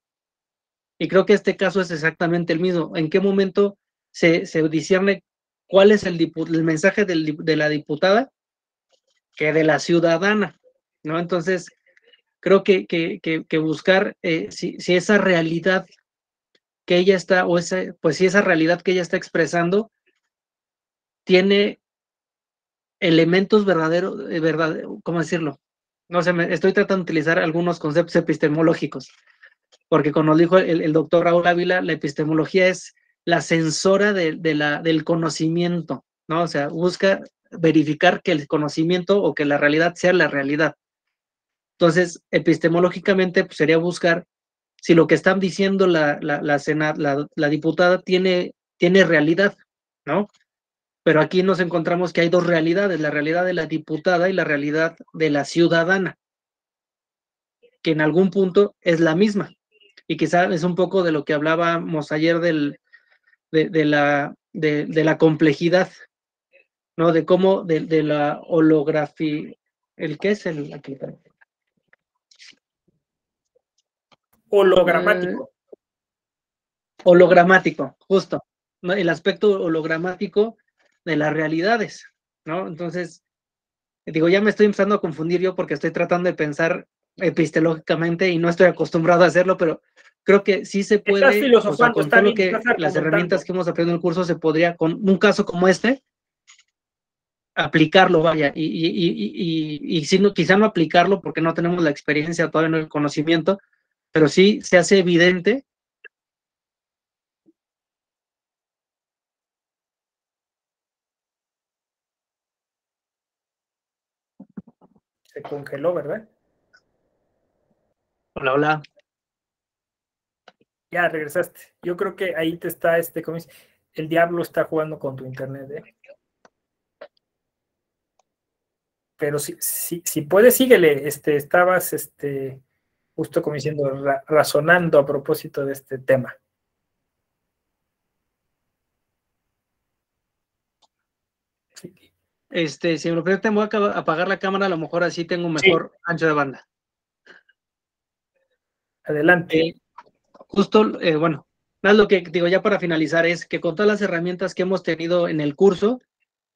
Y creo que este caso es exactamente el mismo. ¿En qué momento se, se discierne cuál es el, el mensaje de la diputada que de la ciudadana? ¿No? Entonces, creo que, que, que, buscar eh, si, si, esa realidad que ella está, o pues si esa realidad que ella está expresando tiene elementos verdaderos, eh, ¿cómo decirlo? No sé, me, estoy tratando de utilizar algunos conceptos epistemológicos, porque como dijo el, doctor Raúl Ávila, la epistemología es la sensora de, la, del conocimiento, ¿no? O sea, busca verificar que el conocimiento o que la realidad sea la realidad. Entonces, epistemológicamente pues, sería buscar si lo que están diciendo la, la, la, diputada tiene, tiene realidad, ¿no? Pero aquí nos encontramos que hay dos realidades, la realidad de la diputada y la realidad de la ciudadana, que en algún punto es la misma. Y quizá es un poco de lo que hablábamos ayer del, de, la, de, la complejidad, ¿no? De cómo, de, la holografía, ¿el qué es el aquí? Hologramático. Eh, hologramático, justo. El aspecto hologramático de las realidades, ¿no? Entonces, digo, ya me estoy empezando a confundir yo porque estoy tratando de pensar epistemológicamente y no estoy acostumbrado a hacerlo, pero creo que sí se puede, o sea, con todo lo que las herramientas que hemos aprendido en el curso se podría, con un caso como este, aplicarlo, vaya, y, y, y, y, si no, quizá no aplicarlo porque no tenemos la experiencia, todavía no el conocimiento, pero sí se hace evidente Se congeló, ¿verdad? Hola, hola. Ya regresaste. Yo creo que ahí te está este, como el diablo está jugando con tu internet, ¿eh? Pero si, si, si puedes, síguele. Este, estabas este, justo como diciendo, razonando a propósito de este tema. Este, si me lo permiten, voy a apagar la cámara, a lo mejor así tengo un mejor ancho de banda. Adelante. Eh, justo, eh, bueno, nada lo que digo ya para finalizar es que con todas las herramientas que hemos tenido en el curso,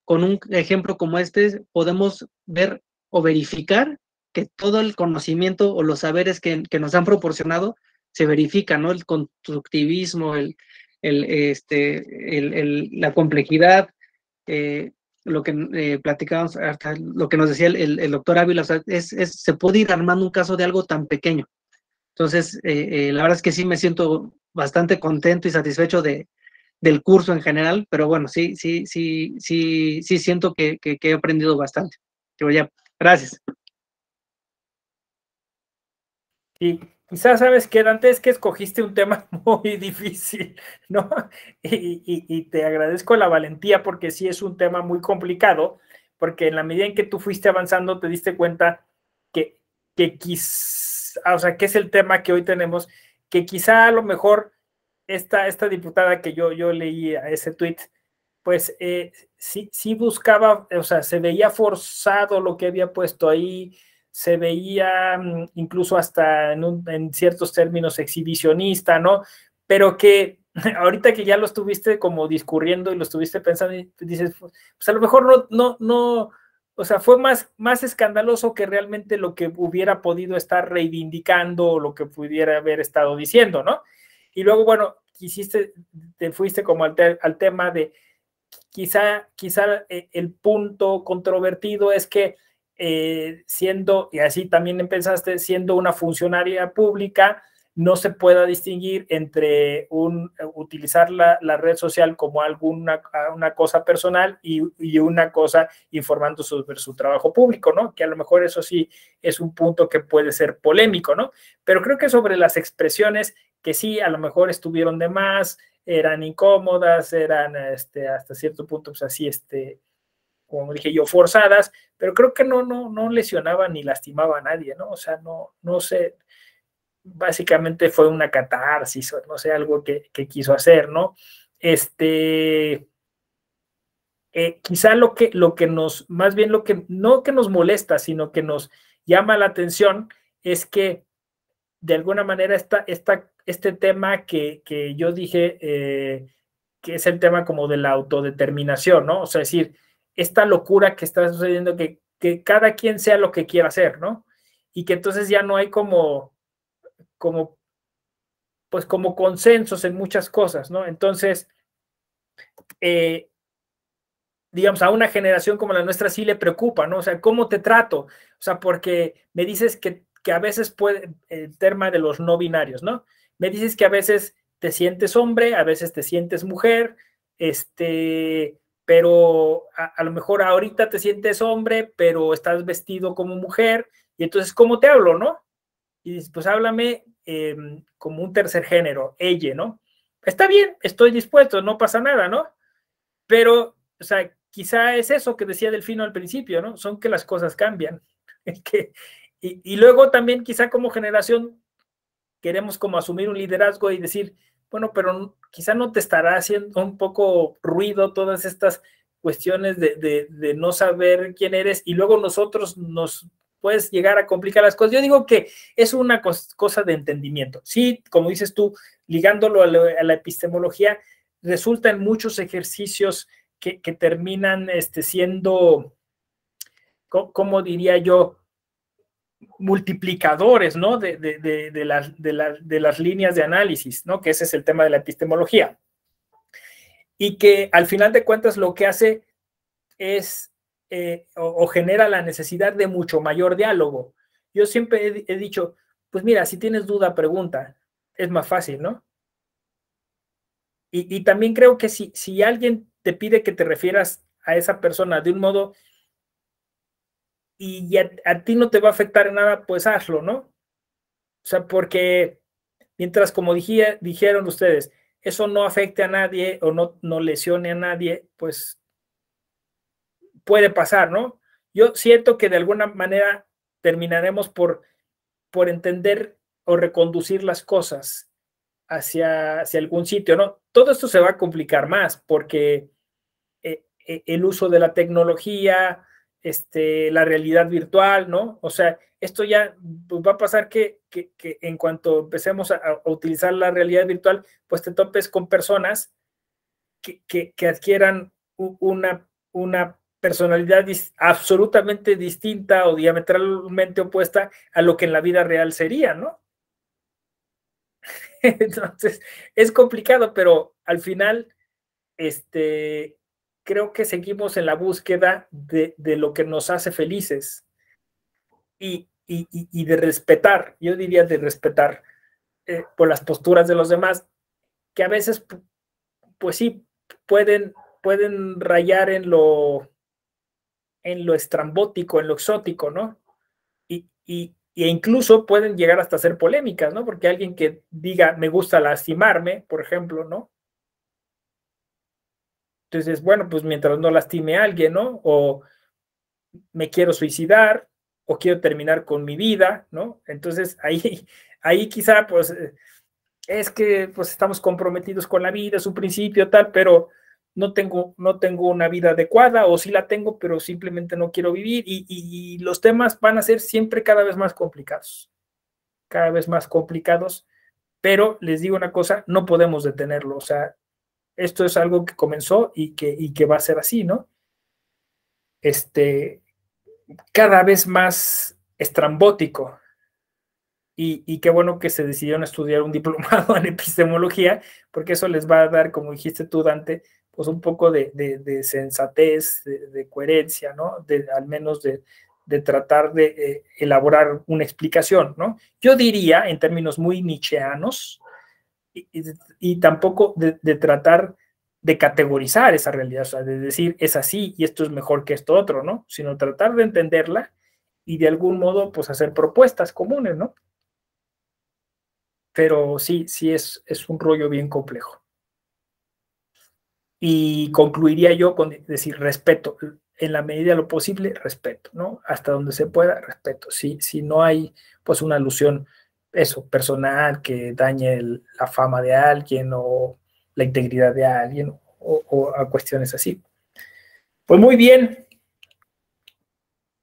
con un ejemplo como este, podemos ver o verificar que todo el conocimiento o los saberes que, nos han proporcionado se verifica, ¿no? El constructivismo, el, este, la complejidad, eh, lo que eh, platicábamos, lo que nos decía el, doctor Ávila, es, se puede ir armando un caso de algo tan pequeño. Entonces, eh, eh, la verdad es que sí me siento bastante contento y satisfecho de, del curso en general, pero bueno, sí, sí, sí, sí, sí siento que, que, he aprendido bastante. Pero ya, gracias. Sí, quizás sabes que Dante es que escogiste un tema muy difícil, ¿no? Y, te agradezco la valentía porque sí es un tema muy complicado, porque en la medida en que tú fuiste avanzando te diste cuenta que, que o sea, que es el tema que hoy tenemos, que quizá a lo mejor esta, esta diputada que yo, yo leí a ese tweet, pues eh, sí, sí buscaba, o sea, se veía forzado lo que había puesto ahí, se veía mm, incluso hasta en, ciertos términos exhibicionista, ¿no? Pero que ahorita que ya lo estuviste como discurriendo y lo estuviste pensando, dices, pues a lo mejor no, no, no, o sea, fue más, más escandaloso que realmente lo que hubiera podido estar reivindicando o lo que pudiera haber estado diciendo, ¿no? Y luego, bueno, quisiste, te fuiste como al, tema de quizá, quizá eh, el punto controvertido es que eh, siendo, y así también empezaste, siendo una funcionaria pública, no se pueda distinguir entre un, utilizar la, red social como alguna una cosa personal y, una cosa informando sobre su trabajo público, ¿no? Que a lo mejor eso sí es un punto que puede ser polémico, ¿no? Pero creo que sobre las expresiones que sí, a lo mejor estuvieron de más, eran incómodas, eran este, hasta cierto punto, pues así, este, como dije yo, forzadas, pero creo que no, no, no lesionaba ni lastimaba a nadie, ¿no? O sea, no, no sé, básicamente fue una catarsis, no sé, algo que, quiso hacer, ¿no? Este, eh, quizá lo que, lo que nos, más bien lo que, no que nos molesta, sino que nos llama la atención es que de alguna manera esta, esta, este tema que, yo dije, eh, que es el tema como de la autodeterminación, ¿no? O sea, es decir, esta locura que está sucediendo, que, que cada quien sea lo que quiera hacer, ¿no? Y que entonces ya no hay como, como, pues como consensos en muchas cosas, ¿no? Entonces, eh, digamos, a una generación como la nuestra sí le preocupa, ¿no? O sea, ¿cómo te trato? O sea, porque me dices que, que a veces puede, el tema de los no binarios, ¿no? Me dices que a veces te sientes hombre, a veces te sientes mujer, este, pero a, lo mejor ahorita te sientes hombre, pero estás vestido como mujer, y entonces, ¿cómo te hablo, no? Y dices, pues háblame em, como un tercer género, ella, ¿no? Está bien, estoy dispuesto, no pasa nada, ¿no? Pero o sea, quizá es eso que decía Delfino al principio, ¿no? Son que las cosas cambian. que, y, y luego también quizá como generación queremos como asumir un liderazgo y decir, bueno, pero quizá no te estará haciendo un poco ruido todas estas cuestiones de, de, no saber quién eres y luego nosotros nos puedes llegar a complicar las cosas. Yo digo que es una cosa de entendimiento. Sí, como dices tú, ligándolo a la, epistemología, resulta en muchos ejercicios que, que terminan este, siendo, ¿cómo diría yo? Multiplicadores, ¿no? De, de, de, de, las, de, las líneas de análisis, ¿no? Que ese es el tema de la epistemología. Y que al final de cuentas lo que hace es eh, o, genera la necesidad de mucho mayor diálogo. Yo siempre he, dicho, pues mira, si tienes duda, pregunta, es más fácil, ¿no? Y, y también creo que si, si alguien te pide que te refieras a esa persona de un modo y a, ti no te va a afectar nada, pues hazlo, ¿no? O sea, porque mientras, como dijeron ustedes, eso no afecte a nadie o no, no lesione a nadie, pues puede pasar, ¿no? Yo siento que de alguna manera terminaremos por, por entender o reconducir las cosas hacia, hacia algún sitio, ¿no? Todo esto se va a complicar más porque eh, eh, el uso de la tecnología, este, la realidad virtual, ¿no? O sea, esto ya pues, va a pasar que, en cuanto empecemos a, utilizar la realidad virtual, pues te topes con personas que, adquieran una, una personalidad absolutamente distinta o diametralmente opuesta a lo que en la vida real sería, ¿no? Entonces, es complicado, pero al final, este, creo que seguimos en la búsqueda de, lo que nos hace felices y, de respetar, yo diría de respetar eh, por las posturas de los demás, que a veces, pues sí, pueden, pueden rayar en lo, en lo estrambótico, en lo exótico, ¿no? Y, y, e incluso pueden llegar hasta ser polémicas, ¿no? Porque alguien que diga, me gusta lastimarme, por ejemplo, ¿no? Entonces, bueno, pues mientras no lastime a alguien, ¿no? O me quiero suicidar o quiero terminar con mi vida, ¿no? Entonces, ahí, ahí quizá, pues, eh, es que pues estamos comprometidos con la vida, es un principio tal, pero no tengo, no tengo una vida adecuada o sí la tengo, pero simplemente no quiero vivir y, y los temas van a ser siempre cada vez más complicados, cada vez más complicados, pero les digo una cosa, no podemos detenerlo, o sea, esto es algo que comenzó y que, y que va a ser así, ¿no? Este, cada vez más estrambótico. Y, y, qué bueno que se decidieron estudiar un diplomado en epistemología, porque eso les va a dar, como dijiste tú, Dante, pues un poco de, de, sensatez, de, coherencia, ¿no? Al menos de, tratar de eh, elaborar una explicación, ¿no? Yo diría, en términos muy nicheanos, y, tampoco de, tratar de categorizar esa realidad, o sea, de decir es así y esto es mejor que esto otro, ¿no? Sino tratar de entenderla y de algún modo, pues hacer propuestas comunes, ¿no? Pero sí, sí es, es un rollo bien complejo. Y concluiría yo con decir respeto, en la medida de lo posible, respeto, ¿no? Hasta donde se pueda, respeto. Si, si no hay, pues, una alusión eso, personal, que dañe la fama de alguien o la integridad de alguien o, a cuestiones así. Pues muy bien.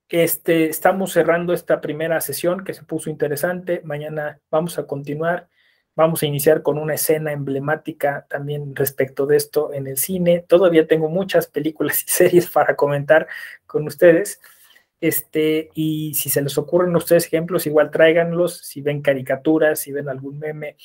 Este, estamos cerrando esta primera sesión que se puso interesante. Mañana vamos a continuar. Vamos a iniciar con una escena emblemática también respecto de esto en el cine. Todavía tengo muchas películas y series para comentar con ustedes. Este, y si se les ocurren ustedes ejemplos, igual tráiganlos, si ven caricaturas, si ven algún meme,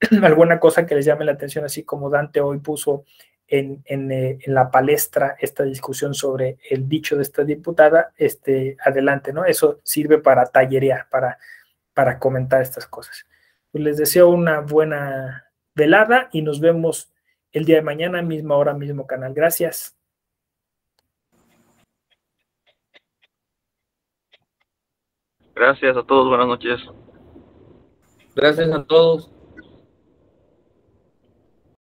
alguna cosa que les llame la atención, así como Dante hoy puso en, eh, en, la palestra esta discusión sobre el dicho de esta diputada, este, adelante, ¿no? Eso sirve para tallerear, para, para comentar estas cosas. Pues les deseo una buena velada y nos vemos el día de mañana, misma hora, mismo canal. Gracias. Gracias a todos, buenas noches. Gracias a todos.